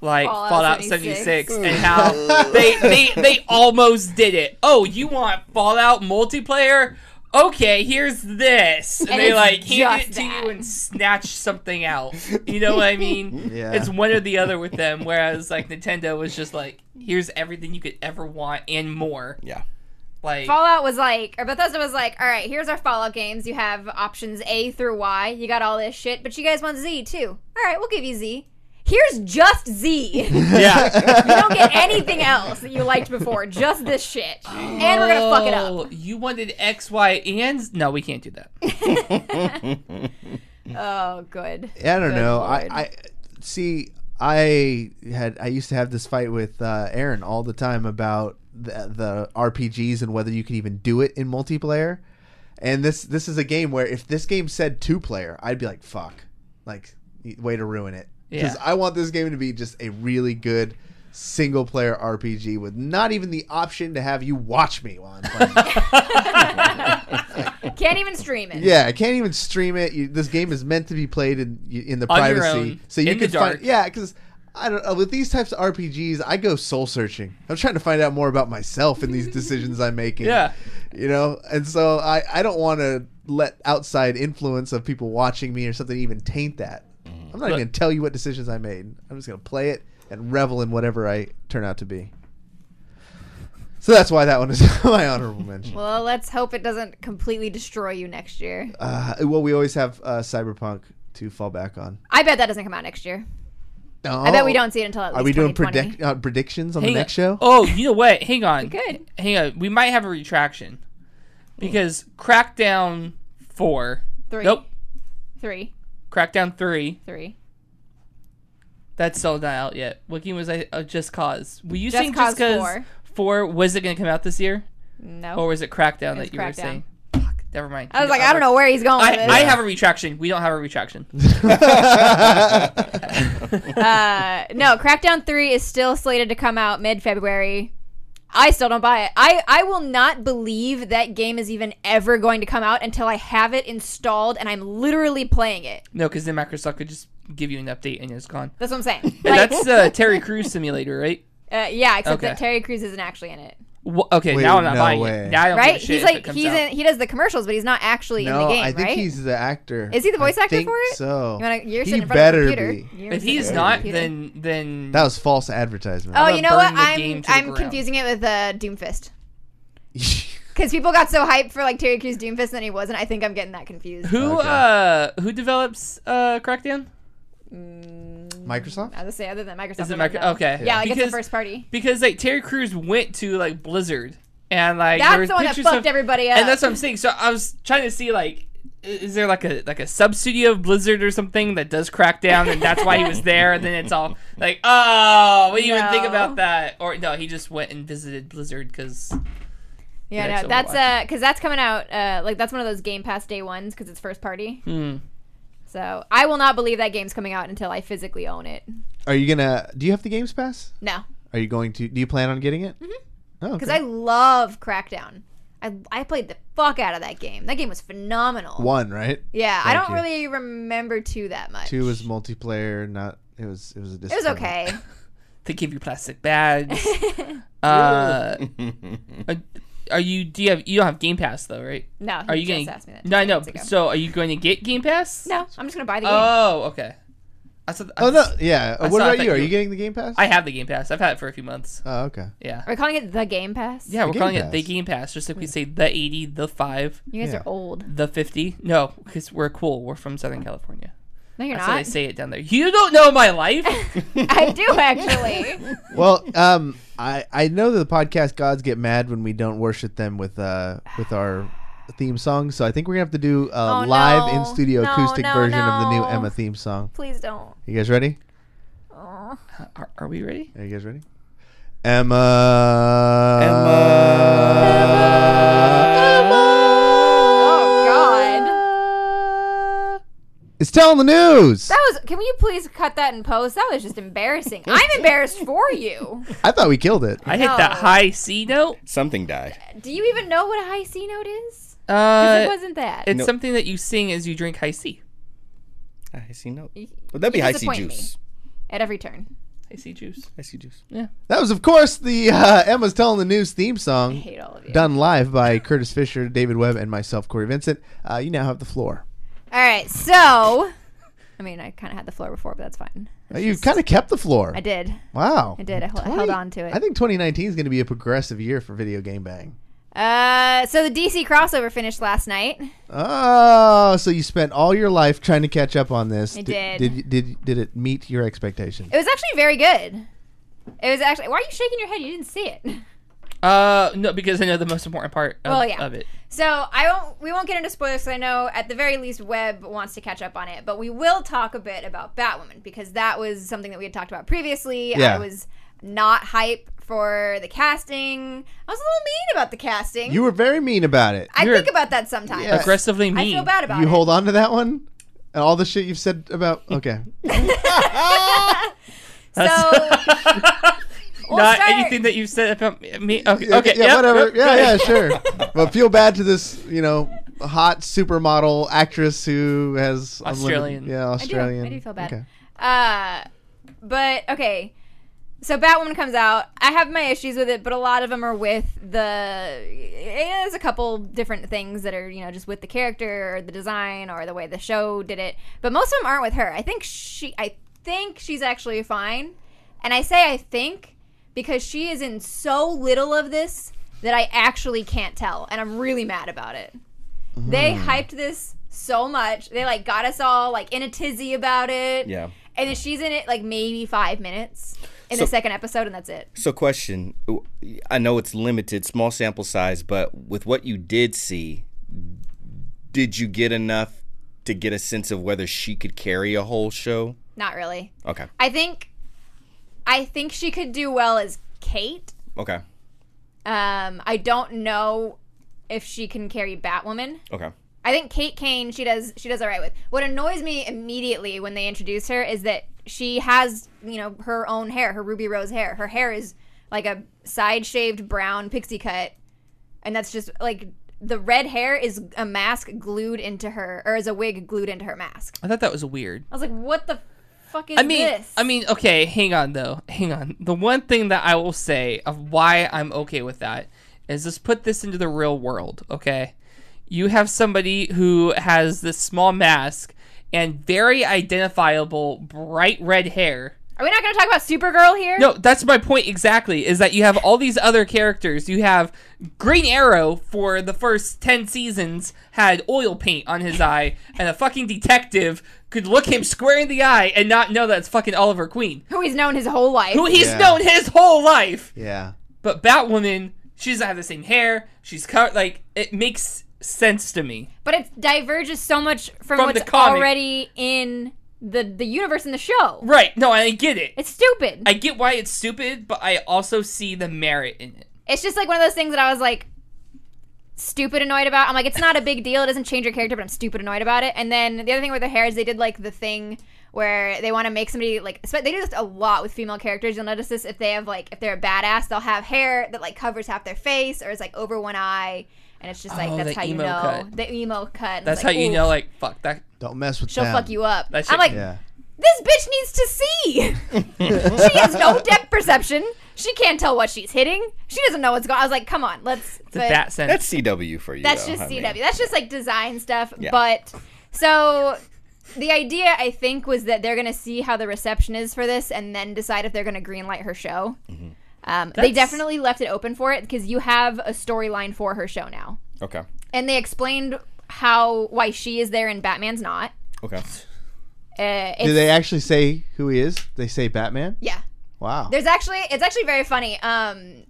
like Fallout Fallout, 76. 76, and how [LAUGHS] they, they they almost did it. Oh, you want Fallout multiplayer? Okay, here's this, and, And they like hand it just to you and snatch something out. [LAUGHS] You know what I mean? Yeah. It's one or the other with them. Whereas like Nintendo was just like, here's everything you could ever want and more. Yeah. Like Fallout was like, or Bethesda was like, all right, here's our Fallout games. You have options A through Y. You got all this shit, but you guys want Z too. All right, we'll give you Z. Here's just Z. [LAUGHS] Yeah. you don't get anything else that you liked before, just this shit. And we're gonna fuck it up. Oh, You wanted X, Y, and no, we can't do that. [LAUGHS] Oh, good. I don't Good know. I, I see. I had I used to have this fight with uh, Aaron all the time about the, the RPGs and whether you could even do it in multiplayer. And this this is a game where if this game said two player, I'd be like, "Fuck!" Like, way to ruin it. Because Yeah. I want this game to be just a really good single player RPG with not even the option to have you watch me while I'm playing. [LAUGHS] [LAUGHS] Can't even stream it. Yeah, I can't even stream it. You, this game is meant to be played in in the On your privacy, own, so you in the can find. dark. Yeah, because I don't know with these types of RPGs, I go soul searching. I'm trying to find out more about myself in these decisions I'm making. Yeah. you know, and so I I don't want to let outside influence of people watching me or something even taint that. I'm not even gonna tell you what decisions I made. I'm just gonna play it and revel in whatever I turn out to be. So that's why that one is [LAUGHS] my honorable mention. Well, let's hope it doesn't completely destroy you next year. Uh, well, we always have uh, Cyberpunk to fall back on. I bet that doesn't come out next year. I bet we don't see it until at least Are we doing 2020. predict, uh, predictions on Hang the on. next show? Oh, you know what? Hang on. Good. Hang on. We might have a retraction because Crackdown four. Three. Nope. Three. Crackdown three. Three. That's still not out yet. What game was I? Uh, Just Cause. Were you Just saying Cause Just Cause 4. four was it going to come out this year, No. or was it Crackdown It was that you were saying? Fuck. Never mind. I was like, I don't know where he's going with I, this. I have a retraction. We don't have a retraction. [LAUGHS] uh, no, Crackdown 3 is still slated to come out mid February. I still don't buy it. I, I will not believe that game is even ever going to come out until I have it installed and I'm literally playing it. No, because then Microsoft could just give you an update and it's gone. That's what I'm saying. [LAUGHS] Like, that's the Terry Crews simulator, right? uh, yeah, except Okay. that Terry Crews isn't actually in it. Wha- okay, Wait, now I'm not no buying way. it. Now I don't Right? a shit He's if it like comes he's out. in he does the commercials, but he's not actually in the game, I think right? he's the actor. Is he the voice I actor think for it? So You wanna, you're he sitting in front of better a computer. be. You're If sitting in he's front of a not, computer. then then That was false advertisement. Oh, I'm you gonna know what? burn the game I'm to the I'm ground. confusing it with uh, Doomfist. [LAUGHS] Because people got so hyped for like Terry Crews Doomfist and then he wasn't. I think I'm getting that confused. who Okay. uh who develops uh Crackdown? Microsoft. I was say other than Microsoft. Is it I don't Micro- know. okay. Yeah, like it's Because- a first party. Because like Terry Crews went to like Blizzard and like That's there was the one that fucked of, everybody up. and that's what I'm saying. So I was trying to see like. Is there like a like a sub studio of Blizzard or something that does Crackdown, and that's why he was there? And then it's all like, oh, what do you even think about that? Or no, he just went and visited Blizzard because yeah, next no, that's Overwatch. uh, because that's coming out. Uh, like that's one of those Game Pass day ones because it's first party. hmm. So I will not believe that game's coming out until I physically own it. Are you gonna? Do you have the Games Pass? No, Are you going to? Do you plan on getting it? Mm-hmm. Oh, because okay. I love Crackdown. I, I played the fuck out of that game. That game was phenomenal. one right. Yeah, I don't you. really remember two that much. Two was multiplayer. Not. It was. It was a. It was okay. [LAUGHS] they give you plastic bags. [LAUGHS] uh, [LAUGHS] are- are you? Do you have? You don't have Game Pass though, right? No, he Are you just getting? asked me that No, I know. ago. So, are you going to get Game Pass? No, I'm just gonna buy the game. Oh, okay. I thought. I Oh no! just- Yeah. I what saw- I about thought you? Are you- you getting the Game Pass? I have the Game Pass. I've had it for a few months. Oh, okay. Yeah. Are we calling it the Game Pass? Yeah, we're Game calling Pass. it the Game Pass, just like we hmm. say the 80, the 5, You guys Yeah. are old. the 50. No, because we're cool. We're from Southern California. No, you're That's how they say it down there. You don't know my life. [LAUGHS] I do actually. [LAUGHS] Well, um, I I know that the podcast gods get mad when we don't worship them with uh with our theme song. So I think we're gonna have to do a Oh, live no. in studio No, acoustic no, version of the new no. Emma theme song. Please don't. You guys ready? Aw. are, are we ready? Are you guys ready? Emma. Oh It's telling the news. That was. Can you please cut that in post? That was just embarrassing. [LAUGHS] I'm embarrassed for you. I thought we killed it. I hit that high C note. Something died. Do you even know what a high C note is? 'Cause it Uh, wasn't that. it's No. something that you sing as you drink Hi-C. I see no. You- Would that be you high C disappoint juice? At every turn. Hi-C juice. Hi-C juice. Yeah. That was, of course, the uh, Emma's telling the news theme I song hate all of you. done live by Curtis Fisher, David Webb, and myself, Cory Vincent. Uh, you now have the floor. All right. So, I mean, I kind of had the floor before, but that's fine. Uh, you kind of kept the floor. I did. Wow. I did. I, hel- I 20 held on to it. I think 2019 is going to be a progressive year for video game bang. Uh, so the DC crossover finished last night. Oh, so you spent all your life trying to catch up on this. I Did did. did, did, did it meet your expectations? It was actually very good. It was actually. Why are you shaking your head? You didn't see it. [LAUGHS] Uh, no, because I know the most important part of, Well, yeah. of it. So I won't. We won't get into spoilers because I know at the very least Webb wants to catch up on it. But we will talk a bit about Batwoman because that was something that we had talked about previously. Yeah. I was not hype for the casting. I was a little mean about the casting. You were very mean about it. I You're- think about that sometimes. Yeah. Aggressively mean. I feel bad about You it. You hold on to that one? And all the shit you've said about. Okay. [LAUGHS] [LAUGHS] So [LAUGHS] we'll Not start- anything that you said about me. Okay, Yeah, okay, yeah, yep, whatever. yep, yeah, yeah, sure. [LAUGHS] but feel bad to this, you know, hot supermodel actress who has unlimited- Australian. yeah, I do. Australian. I do feel bad. Okay. Uh, but okay. So Batwoman comes out. I have my issues with it, but a lot of them are with the. There's a couple different things that are you know just with the character or the design or the way the show did it. But most of them aren't with her. I think she. I think she's actually fine, and I say I think because she is in so little of this that I actually can't tell, and I'm really mad about it. They hmm. hyped this so much. They like got us all like in a tizzy about it. Yeah. And then she's in it like maybe five minutes in the second episode, and that's it. So, question: I know it's limited, small sample size, but with what you did see, did you get enough to get a sense of whether she could carry a whole show? Not really. Okay. I think, I think she could do well as Kate. Okay. Um, I don't know if she can carry Batwoman. Okay. I think Kate Kane she does she does all right with. What annoys me immediately when they introduce her is that she has you know her own hair, her ruby rose hair. Her hair is like a side shaved brown pixie cut, and that's just like the red hair is a mask glued into her, or is a wig glued into her mask. I thought that was weird. I was like, what the fuck is I mean, this? I mean, okay, hang on though, hang on. The one thing that I will say of why I'm okay with that is let's put this into the real world. Okay, you have somebody who has this small mask and very identifiable bright red hair. are we not going to talk about Supergirl here? No, that's my point exactly. Is that you have all these other characters. You have Green Arrow for the first ten seasons had oil paint on his eye, and a fucking detective could look him square in the eye and not know that's fucking Oliver Queen, Who he's known his whole life. who he's Yeah. known his whole life. Yeah. But Batwoman, she doesn't have the same hair. She's cut like it makes sense to me. but it diverges so much from, From what's the comic. already in the the universe in the show. Right? No, I get it. It's stupid. I get why it's stupid, but I also see the merit in it. it's just like one of those things that I was like stupid annoyed about. I'm like, it's not a big deal. It doesn't change your character, but I'm stupid annoyed about it. And then the other thing with the hair is they did like the thing where they want to make somebody like spe- they do this a lot with female characters. You'll notice this if they have like if they're a badass, they'll have hair that like covers half their face or is like over one eye. And it's just like Oh, that's how you know cut. the emo cut. That's it's how like, you know, like, fuck that. Don't mess with she'll them. fuck you up. That I'm like, Yeah. This bitch needs to see. she has no [LAUGHS] depth perception. She can't tell what she's hitting. She doesn't know what's going. I was like, come on, let's. It's a bat sense. That's CW for you. That's though, just I mean. CW. That's just like design stuff. Yeah. But so the idea I think was that they're gonna see how the reception is for this and then decide if they're gonna greenlight her show. Mm-hmm. Um, they definitely left it open for it because you have a storyline for her show now, Okay. and they explained how why she is there and Batman's not. Okay. Uh, Do they actually say who he is? They say Batman? yeah. Wow. There's actually it's actually very funny. Um,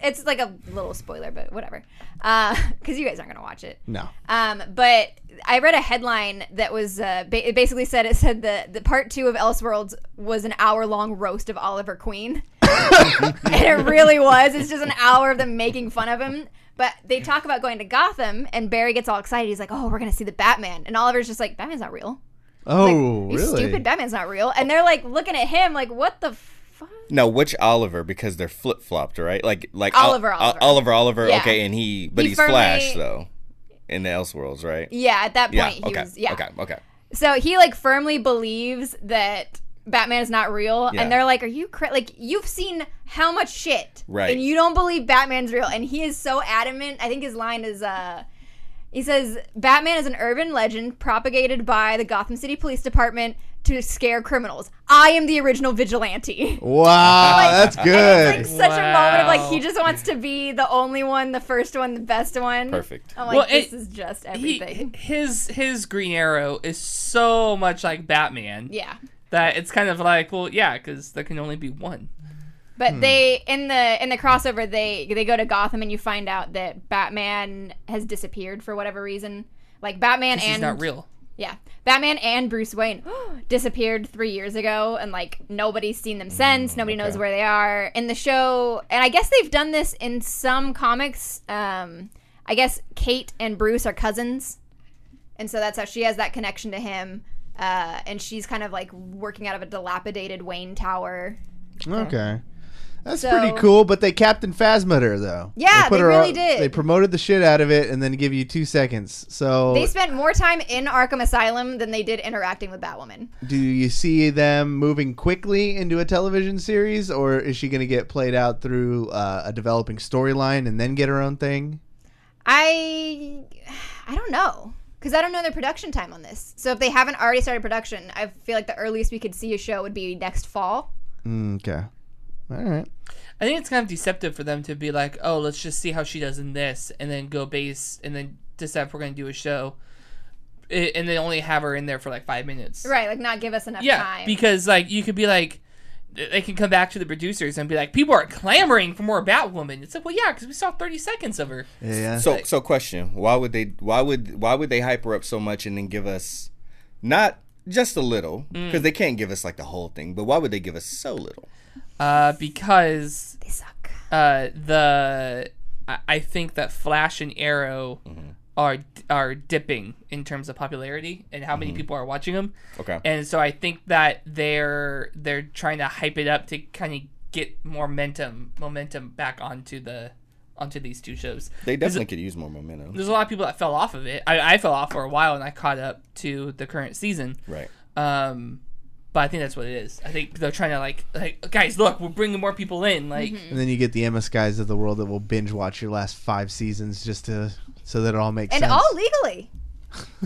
it's like a little spoiler, but whatever. [LAUGHS] Because you guys aren't gonna watch it. no. Um, but I read a headline that was uh, ba- it basically said it said the the part two of Elseworlds was an hour long roast of Oliver Queen, [LAUGHS] and it really was. It's just an hour of them making fun of him. But they talk about going to Gotham, and Barry gets all excited. He's like, "Oh, we're gonna see the Batman," and Oliver's just like, "Batman's not real. Oh, You really? stupid, Batman's not real." And they're like looking at him like, "What the." fuck? No, which Oliver? Because they're flip flopped, right? Like like Oliver, Ol- Oliver. Oliver, Oliver. Yeah. Okay, and he, but He he's firmly- Flash though, in the Elseworlds, right? Yeah, at that point, Yeah. he Okay. was. Yeah. Okay. Okay. So he like firmly believes that Batman is not real, Yeah. and they're like, "Are you cra- like you've seen how much shit, Right. And you don't believe Batman's real?" And he is so adamant. I think his line is, uh, he says, "Batman is an urban legend propagated by the Gotham City Police Department to scare criminals. I am the original vigilante." Wow, [LAUGHS] Like- that's good. it's like such a moment of like he just wants to be the only one, the first one, the best one. Perfect. I'm like, Well, this it- is just He, everything. his his Green Arrow is so much like Batman yeah. that it's kind of like, well, yeah, because there can only be one. But Hmm. they in the in the crossover they they go to Gotham and you find out that Batman has disappeared for whatever reason. Like Batman and not real. Yeah. Batman and Bruce Wayne [GASPS] disappeared three years ago, and like nobody's seen them since. Nobody knows where they are. In the show, and I guess they've done this in some comics. Um, I guess Kate and Bruce are cousins, and so that's how she has that connection to him. Uh, and she's kind of like working out of a dilapidated Wayne Tower. Okay. That's So- pretty cool, but they Captain Phasma her though. Yeah, put they her really on- did. They promoted the shit out of it and then give you two seconds. So They spent more time in Arkham Asylum than they did interacting with Batwoman. do you see them moving quickly into a television series, or is she going to get played out through uh, a developing storyline and then get her own thing? I I don't know because I don't know their production time on this. So if they haven't already started production, I feel like the earliest we could see a show would be next fall. Mm, okay. All right. I think it's kind of deceptive for them to be like, oh, let's just see how she does in this, and then go base, and then decide if we're going to do a show, I- and they only have her in there for like five minutes. Right, like not give us enough Yeah, time. because like you could be like, they can come back to the producers and be like, people are clamoring for more Batwoman. It's like, well, yeah, because we saw thirty seconds of her. Yeah. So so question: Why would they? Why would why would they hype her up so much and then give us not just a little because mm. they can't give us like the whole thing, but why would they give us so little? Uh, because they suck. uh, the I, I think that Flash and Arrow are are dipping in terms of popularity and how many people are watching them. Okay. And so I think that they're they're trying to hype it up to kind of get more momentum momentum back onto the onto these two shows. They definitely could use more momentum. There's a lot of people that fell off of it. I, I fell off for a while and I caught up to the current season. Right. Um, but I think that's what it is. I think they're trying to like like guys, look, we're bringing more people in. Like mm-hmm. and then you get the MS guys of the world that will binge watch your last five seasons just to so that it all makes sense. And sense. all legally.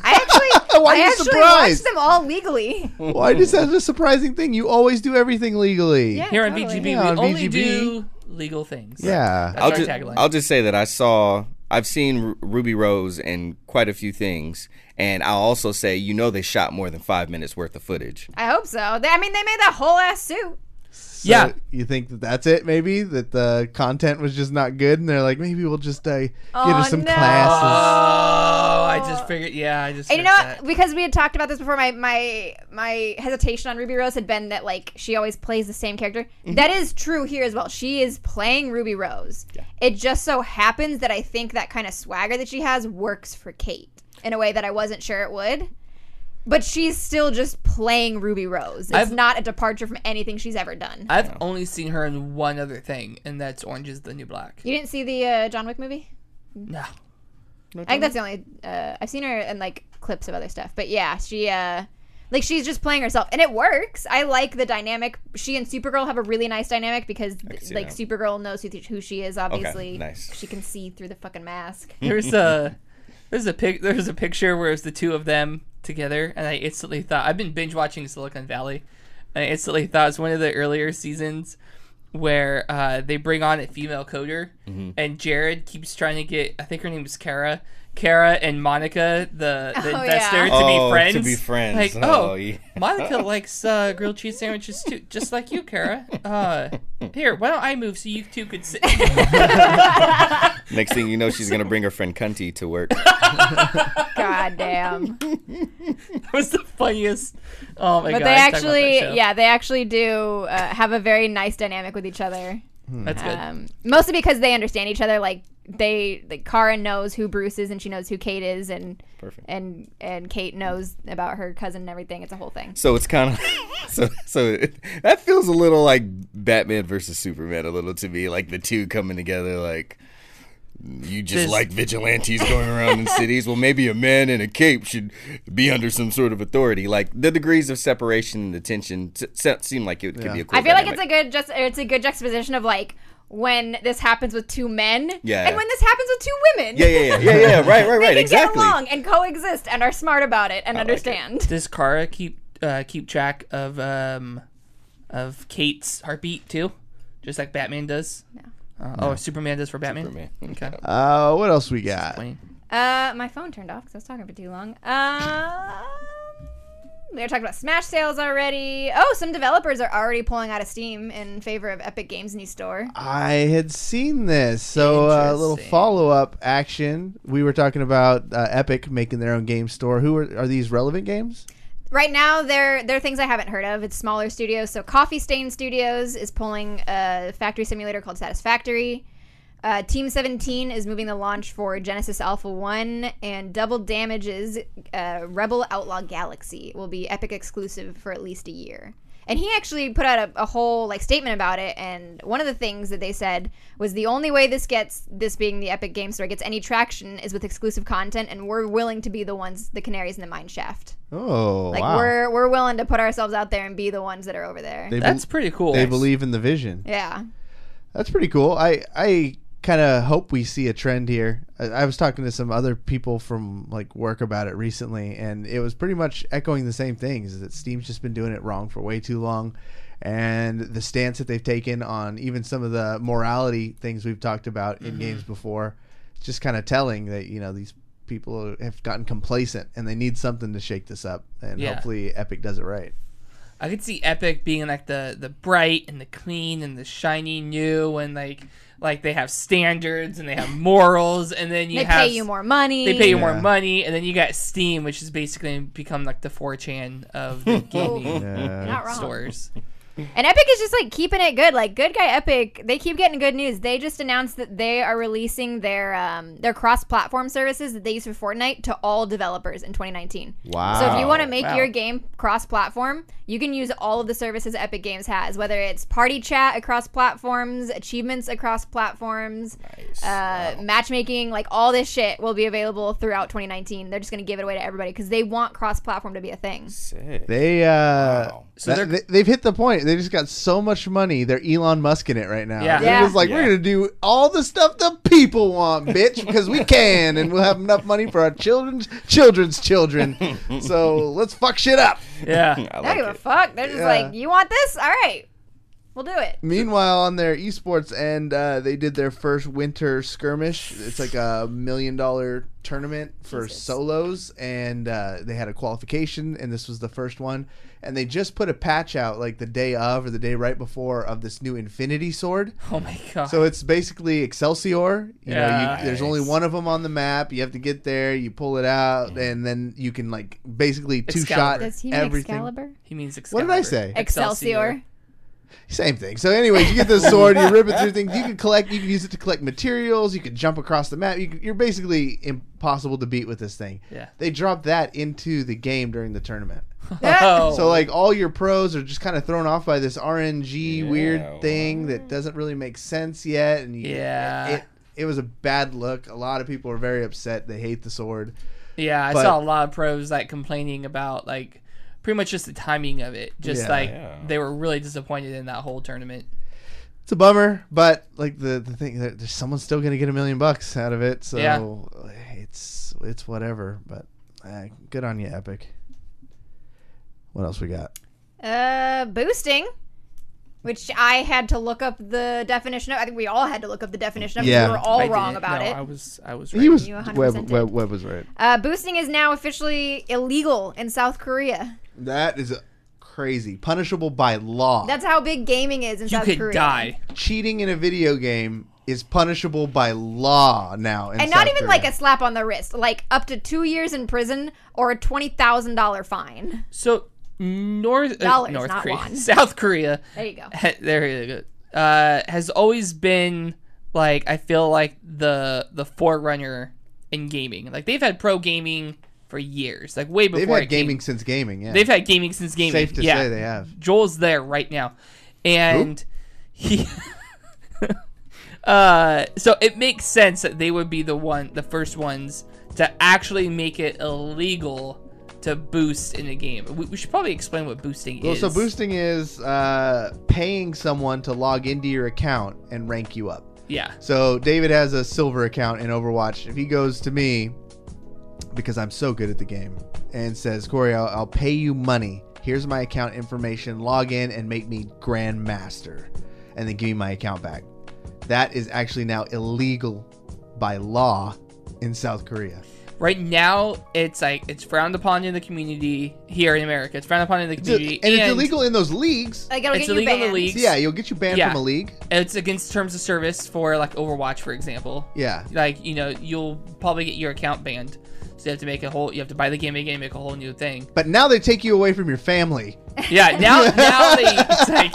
I actually, [LAUGHS] Why are I you actually surprised? watched them all legally. Why is that a surprising thing? You always do everything legally. Yeah. here on totally. VGB, Yeah, we on only VGB. do legal things. Yeah. That's I'll our just. I'll just say that I saw I've seen Ru- Ruby Rose in quite a few things, and I'll also say you know they shot more than five minutes worth of footage. I hope so. They, I mean, they made that whole ass suit. So Yeah. You think that that's it? Maybe that the content was just not good, and they're like, maybe we'll just uh, give Oh, her some no. classes. Oh, I just figured. Yeah, I just. And you know heard what? that. Because we had talked about this before, my my my hesitation on Ruby Rose had been that like she always plays the same character. Mm-hmm. That is true here as well. She is playing Ruby Rose. It just so happens that I think that kind of swagger that she has works for Kate in a way that I wasn't sure it would. But she's still just playing Ruby Rose. It's I've- not a departure from anything she's ever done. I've only seen her in one other thing, and that's Orange is the New Black. you didn't see the uh, John Wick movie? No. I think that's the only. Uh, I've seen her in like clips of other stuff, but yeah, she uh, like she's just playing herself, and it works. I like the dynamic. She and Supergirl have a really nice dynamic because like that. Supergirl knows who, who she is. Obviously, nice. She can see through the fucking mask. [LAUGHS] There's a there's a pic there's a picture where it's the two of them together, and I instantly thought I've been binge watching Silicon Valley, and I instantly thought it's one of the earlier seasons where uh, they bring on a female coder, and Jared keeps trying to get I think her name is Kara. Kara and Monica, the, the Oh, investor, yeah. to be Oh, to be friends. Like, Oh, oh, yeah. [LAUGHS] Monica likes uh, grilled cheese sandwiches too, just like you, Kara. Uh, [LAUGHS] here, why don't I move so you two could sit? [LAUGHS] Next thing you know, she's gonna bring her friend Cunty to work. God damn. that was the funniest. Oh my but god! they I talk about that actually, yeah, they actually do uh, have a very nice dynamic with each other. That's good. Um, mostly because they understand each other. Like they, like Kara knows who Bruce is, and she knows who Kate is, and Perfect. and and Kate knows about her cousin and everything. It's a whole thing. So it's kind of [LAUGHS] so so it, that feels a little like Batman versus Superman a little to me, like the two coming together. Like you just This- like vigilantes going around in cities. Well, maybe a man in a cape should be under some sort of authority. Like the degrees of separation and the tension s- s- seem like it could be a cool. I feel like it's a good just it's a good juxtaposition of like when this happens with two men, Yeah. and when this happens with two women. yeah, yeah, yeah, yeah, yeah. Right, right, [LAUGHS] they right. can Exactly. get along and coexist and are smart about it and like it. understand. Does Kara keep uh, keep track of um of Kate's heartbeat too, just like Batman does? No. Uh, Oh, Superman does for Batman. Superman. Okay. Uh, what else we got? Funny. Uh, my phone turned off because I was talking for too long. Uh, We talking about Smash sales already. Oh, some developers are already pulling out of Steam in favor of Epic Games' new store. I had seen this. So uh, a little Interesting. follow up action. We were talking about uh, Epic making their own game store. Who are, are these relevant games? Right now, they're they're things I haven't heard of. It's smaller studios. So Coffee Stain Studios is pulling a factory simulator called Satisfactory. Uh, Team 17 is moving the launch for Genesis Alpha 1, and Double Damage's uh, Rebel Outlaw Galaxy will be Epic exclusive for at least a year. And he actually put out a, a whole like statement about it. And one of the things that they said was the only way this gets this being the Epic Game Store gets any traction is with exclusive content, and we're willing to be the ones, the canaries in the mine shaft. Oh, Like wow. we're we're willing to put ourselves out there and be the ones that are over there. They, That's bel- pretty cool. they believe in the vision. yeah. That's pretty cool. I I kind of hope we see a trend here. I, I was talking to some other people from like work about it recently, and it was pretty much echoing the same things. Is that Steam's just been doing it wrong for way too long, and the stance that they've taken on even some of the morality things we've talked about Mm-hmm. in games before, it's just kind of telling that you know these people have gotten complacent and they need something to shake this up, and Yeah. hopefully Epic does it right. I could see Epic being like the the bright and the clean and the shiny new and like like they have standards and they have morals and then you They have pay you more money. they pay you more money and then you got Steam which has basically become like the 4chan of the [LAUGHS] gaming Yeah. Not wrong. stores. And Epic is just like keeping it good. Like good guy Epic, they keep getting good news. They just announced that they are releasing their um, their cross-platform services that they use for Fortnite to all developers in 2019. Wow. So if you want to make Wow. your game cross-platform, you can use all of the services Epic Games has, whether it's party chat across platforms, achievements across platforms, Nice. uh, matchmaking, like all this shit will be available throughout 2019. They're just going to give it away to everybody because they want cross-platform to be a thing. Sick. They uh, Wow. So that- they're- they, they've hit the point. They just got so much money. They're Elon Musk in it right now. Yeah. They're Yeah. just like we're gonna do all the stuff the people want, bitch, because we can, and we'll have enough money for our children's children's children. [LAUGHS] so let's fuck shit up. Yeah. [LAUGHS] I They don't like give a it. fuck. They're just Yeah. like, you want this? All right, we'll do it. Meanwhile, on their esports end, uh, they did their first winter skirmish. It's like a million dollar tournament for Jesus. solos, and uh, they had a qualification, and this was the first one. And they just put a patch out like the day of or the day right before of this new Infinity Sword. Oh my god. So it's basically Excelsior. You know, Yeah. you, there's only one of them on the map. You have to get there. You pull it out, and then you can like basically two shot Excalibur. Does he mean everything. Excalibur? he means What did I say? Excelsior. Same thing. So, anyways, you get this sword, you rip it through [LAUGHS] things. You can collect. You can use it to collect materials. You can jump across the map. You can, you're basically impossible to beat with this thing. Yeah. They dropped that into the game during the tournament. [LAUGHS] Oh. So like all your pros are just kind of thrown off by this RNG Yeah, weird thing that doesn't really make sense yet, and you, Yeah. it, it was a bad look. A lot of people are very upset. They hate the sword. Yeah, I But- saw a lot of pros like complaining about like pretty much just the timing of it. Just Yeah. like Yeah. they were really disappointed in that whole tournament. It's a bummer, but like the the thing, there- there's someone's still gonna get a million bucks out of it. So Yeah. it's it's whatever. But uh, good on you, Epic. What else we got? Uh, boosting, which I had to look up the definition of. I think we all had to look up the definition of. Yeah. we were all I wrong didn't. about No, it. I was I was He was You 100% Webb, did. Webb, Webb was right. Uh, boosting is now officially illegal in South Korea. That is crazy, punishable by law. That's how big gaming is in you South could Korea. die. cheating in a video game is punishable by law now. In And not South even Korea. like a slap on the wrist, like up to two years in prison or a twenty thousand dollar fine. So North uh, North Korea, won. [LAUGHS] South Korea. There you go. ha- [LAUGHS] there you go. Uh, has always been like I feel like the the forerunner in gaming. Like they've had pro gaming for years, like way before They've had it came- gaming since gaming. Yeah, They've had gaming since gaming. safe to yeah. say they have. Joel's there right now, and he. [LAUGHS] uh, so it makes sense that they would be the one, the first ones to actually make it illegal to boost in a game. We, we should probably explain what boosting Well, is. so boosting is uh, paying someone to log into your account and rank you up. Yeah. So David has a silver account in Overwatch. If he goes to me, because I'm so good at the game, and says, Cory, I'll, I'll pay you money. Here's my account information. Log in and make me Grandmaster, and then give me my account back. That is actually now illegal by law in South Korea. Right now, it's like it's frowned upon in the community here in America. It's frowned upon in the It's- community, and it's illegal in those leagues. Like it'll It's get you illegal in the leagues. Yeah, you'll get you banned Yeah. from a league. It's against terms of service for like Overwatch, for example. Yeah. Like you know, you'll probably get your account banned. So you have to make a whole. You have to buy the game again, make a whole new thing. But now they take you away from your family. Yeah. Now, now they. [LAUGHS] It's like,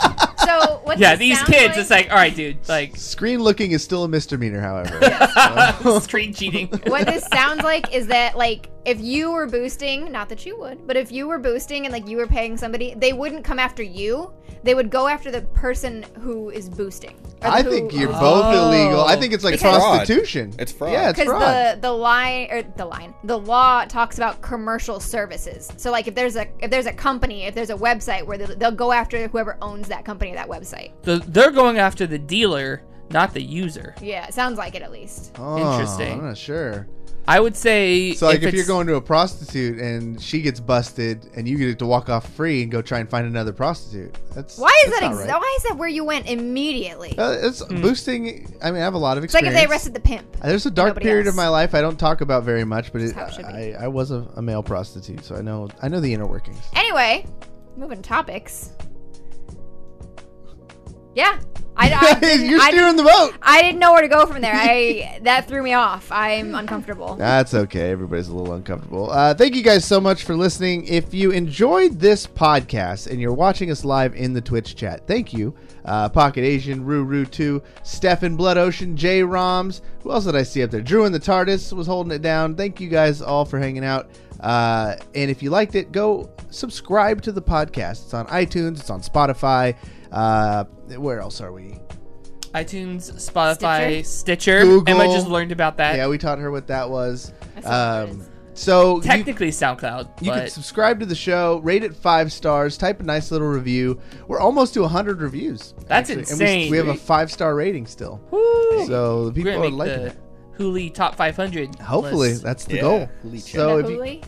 So what? yeah, this these sounds kids. like- It's like, all right, dude. Like Screen looking is still a misdemeanor, however. [LAUGHS] screen cheating. what this sounds like is that like if you were boosting, not that you would, but if you were boosting and like you were paying somebody, they wouldn't come after you. They would go after the person who is boosting. I who- think you're who's- both Oh. illegal. I think it's like Because- Fraud. prostitution. It's fraud. Yeah, it's fraud. because the the line or the line the law talks about commercial services so like if there's a if there's a company if there's a website where they'll, they'll go after whoever owns that company or that website So they're going after the dealer, not the user. yeah it sounds like it at least Oh, Interesting. I'm not sure. I would say. So like if, you're going to a prostitute and she gets busted and you get to walk off free and go try and find another prostitute. That's why is that's that not ex- right. why is that where you went immediately Uh, it's boosting. I mean, I have a lot of it's like if they arrested the pimp There's a dark Nobody period else. of my life I don't talk about very much, but it, it. I, I was a, a male prostitute, so I know I know the inner workings. anyway moving topics yeah I, [LAUGHS] I, You're I, steering the boat. I didn't know where to go from there I [LAUGHS] that threw me off I'm uncomfortable That's okay. Everybody's a little uncomfortable. Uh, thank you guys so much for listening. If you enjoyed this podcast and you're watching us live in the Twitch chat, thank you. Uh, Pocket Asian, Ruru 2, Stefan Blood Ocean, J Roms. Who else did I see up there? Drew in the TARDIS was holding it down. Thank you guys all for hanging out. Uh, and if you liked it, go subscribe to the podcast. It's on iTunes, it's on Spotify. Uh, where else are we? iTunes, Spotify, Stitcher. Google. Emma just learned about that. Yeah, we taught her what that was. That's not what it Um, is. so you- Technically SoundCloud, You can subscribe to the show, rate it five stars, type a nice little review. We're almost to 100 reviews. That's And we- insane. we, have a five star rating still. Woo! So the we're people gonna are liking the it. Huli top 500. Hopefully, list. that's the Yeah, goal. Huli So if you,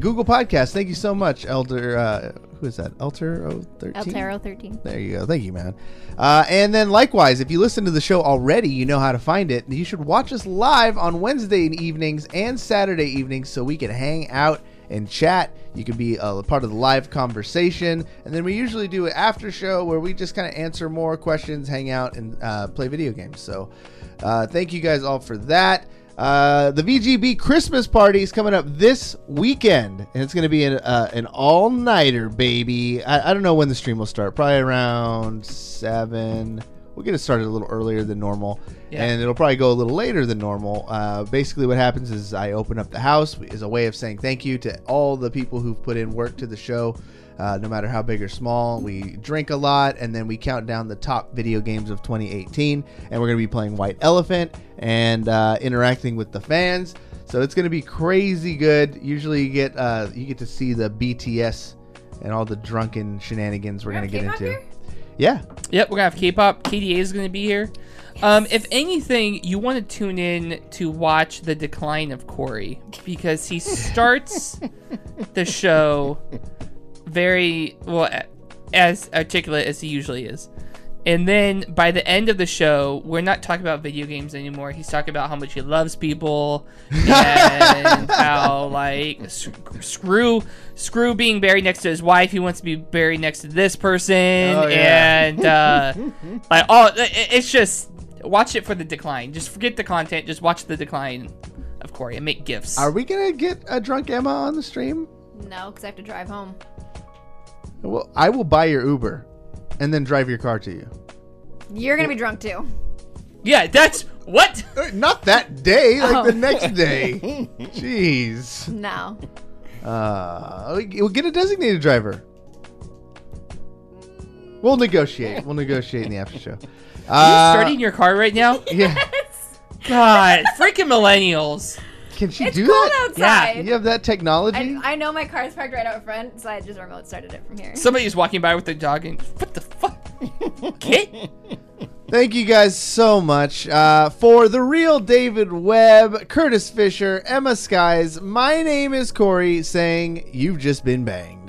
Google Podcast, thank you so much, Elder. Uh, who is that? Elter 013? Altero 13 There you go. Thank you, man. Uh, and then likewise, if you listen to the show already, you know how to find it. You should watch us live on Wednesday evenings and Saturday evenings so we can hang out and chat. You can be a part of the live conversation. And then we usually do an after show where we just kind of answer more questions, hang out, and uh, play video games. So uh, thank you guys all for that. Uh, the VGB Christmas party is coming up this weekend, and it's going to be an, uh, an all nighter, baby. I, I don't know when the stream will start. Probably around seven. We'll get it started a little earlier than normal, Yeah. and it'll probably go a little later than normal. Uh, basically, what happens is I open up the house as a way of saying thank you to all the people who've put in work to the show. Uh, no matter how big or small, we drink a lot, and then we count down the top video games of 2018. And we're going to be playing White Elephant and uh, interacting with the fans. So it's going to be crazy good. Usually, you get uh, you get to see the BTS and all the drunken shenanigans we're We going to get into. here? Yeah, Yep, we're gonna have K-pop. KDA is gonna be here. Um, if anything, you want to tune in to watch the decline of Cory because he starts [LAUGHS] the show very well, as articulate as he usually is, and then by the end of the show, we're not talking about video games anymore. He's talking about how much he loves people and [LAUGHS] how like s- screw screw being buried next to his wife. He wants to be buried next to this person, Oh, yeah. and uh, [LAUGHS] like oh, it- it's just watch it for the decline. Just forget the content. Just watch the decline of Cory and make gifts. are we going to get a drunk Emma on the stream? no because I have to drive home Well, I will buy your Uber, and then drive your car to you. you're gonna be drunk too yeah, that's what. Uh, Not that day, like Oh. the next day. [LAUGHS] Jeez. no Uh, we'll get a designated driver. We'll negotiate. We'll negotiate in the after show. Are you Uh, starting your car right now? [LAUGHS] Yeah. God, freaking millennials. Can she it's do cold that? outside You have that technology? I, I know my car's parked right out front so I just remote started it from here Somebody's walking by with their dog and what the fuck? Kit? [LAUGHS] Thank you guys so much. Uh, for the real David Webb, Curtis Fisher, Emma Skies, my name is Cory saying, You've just been banged.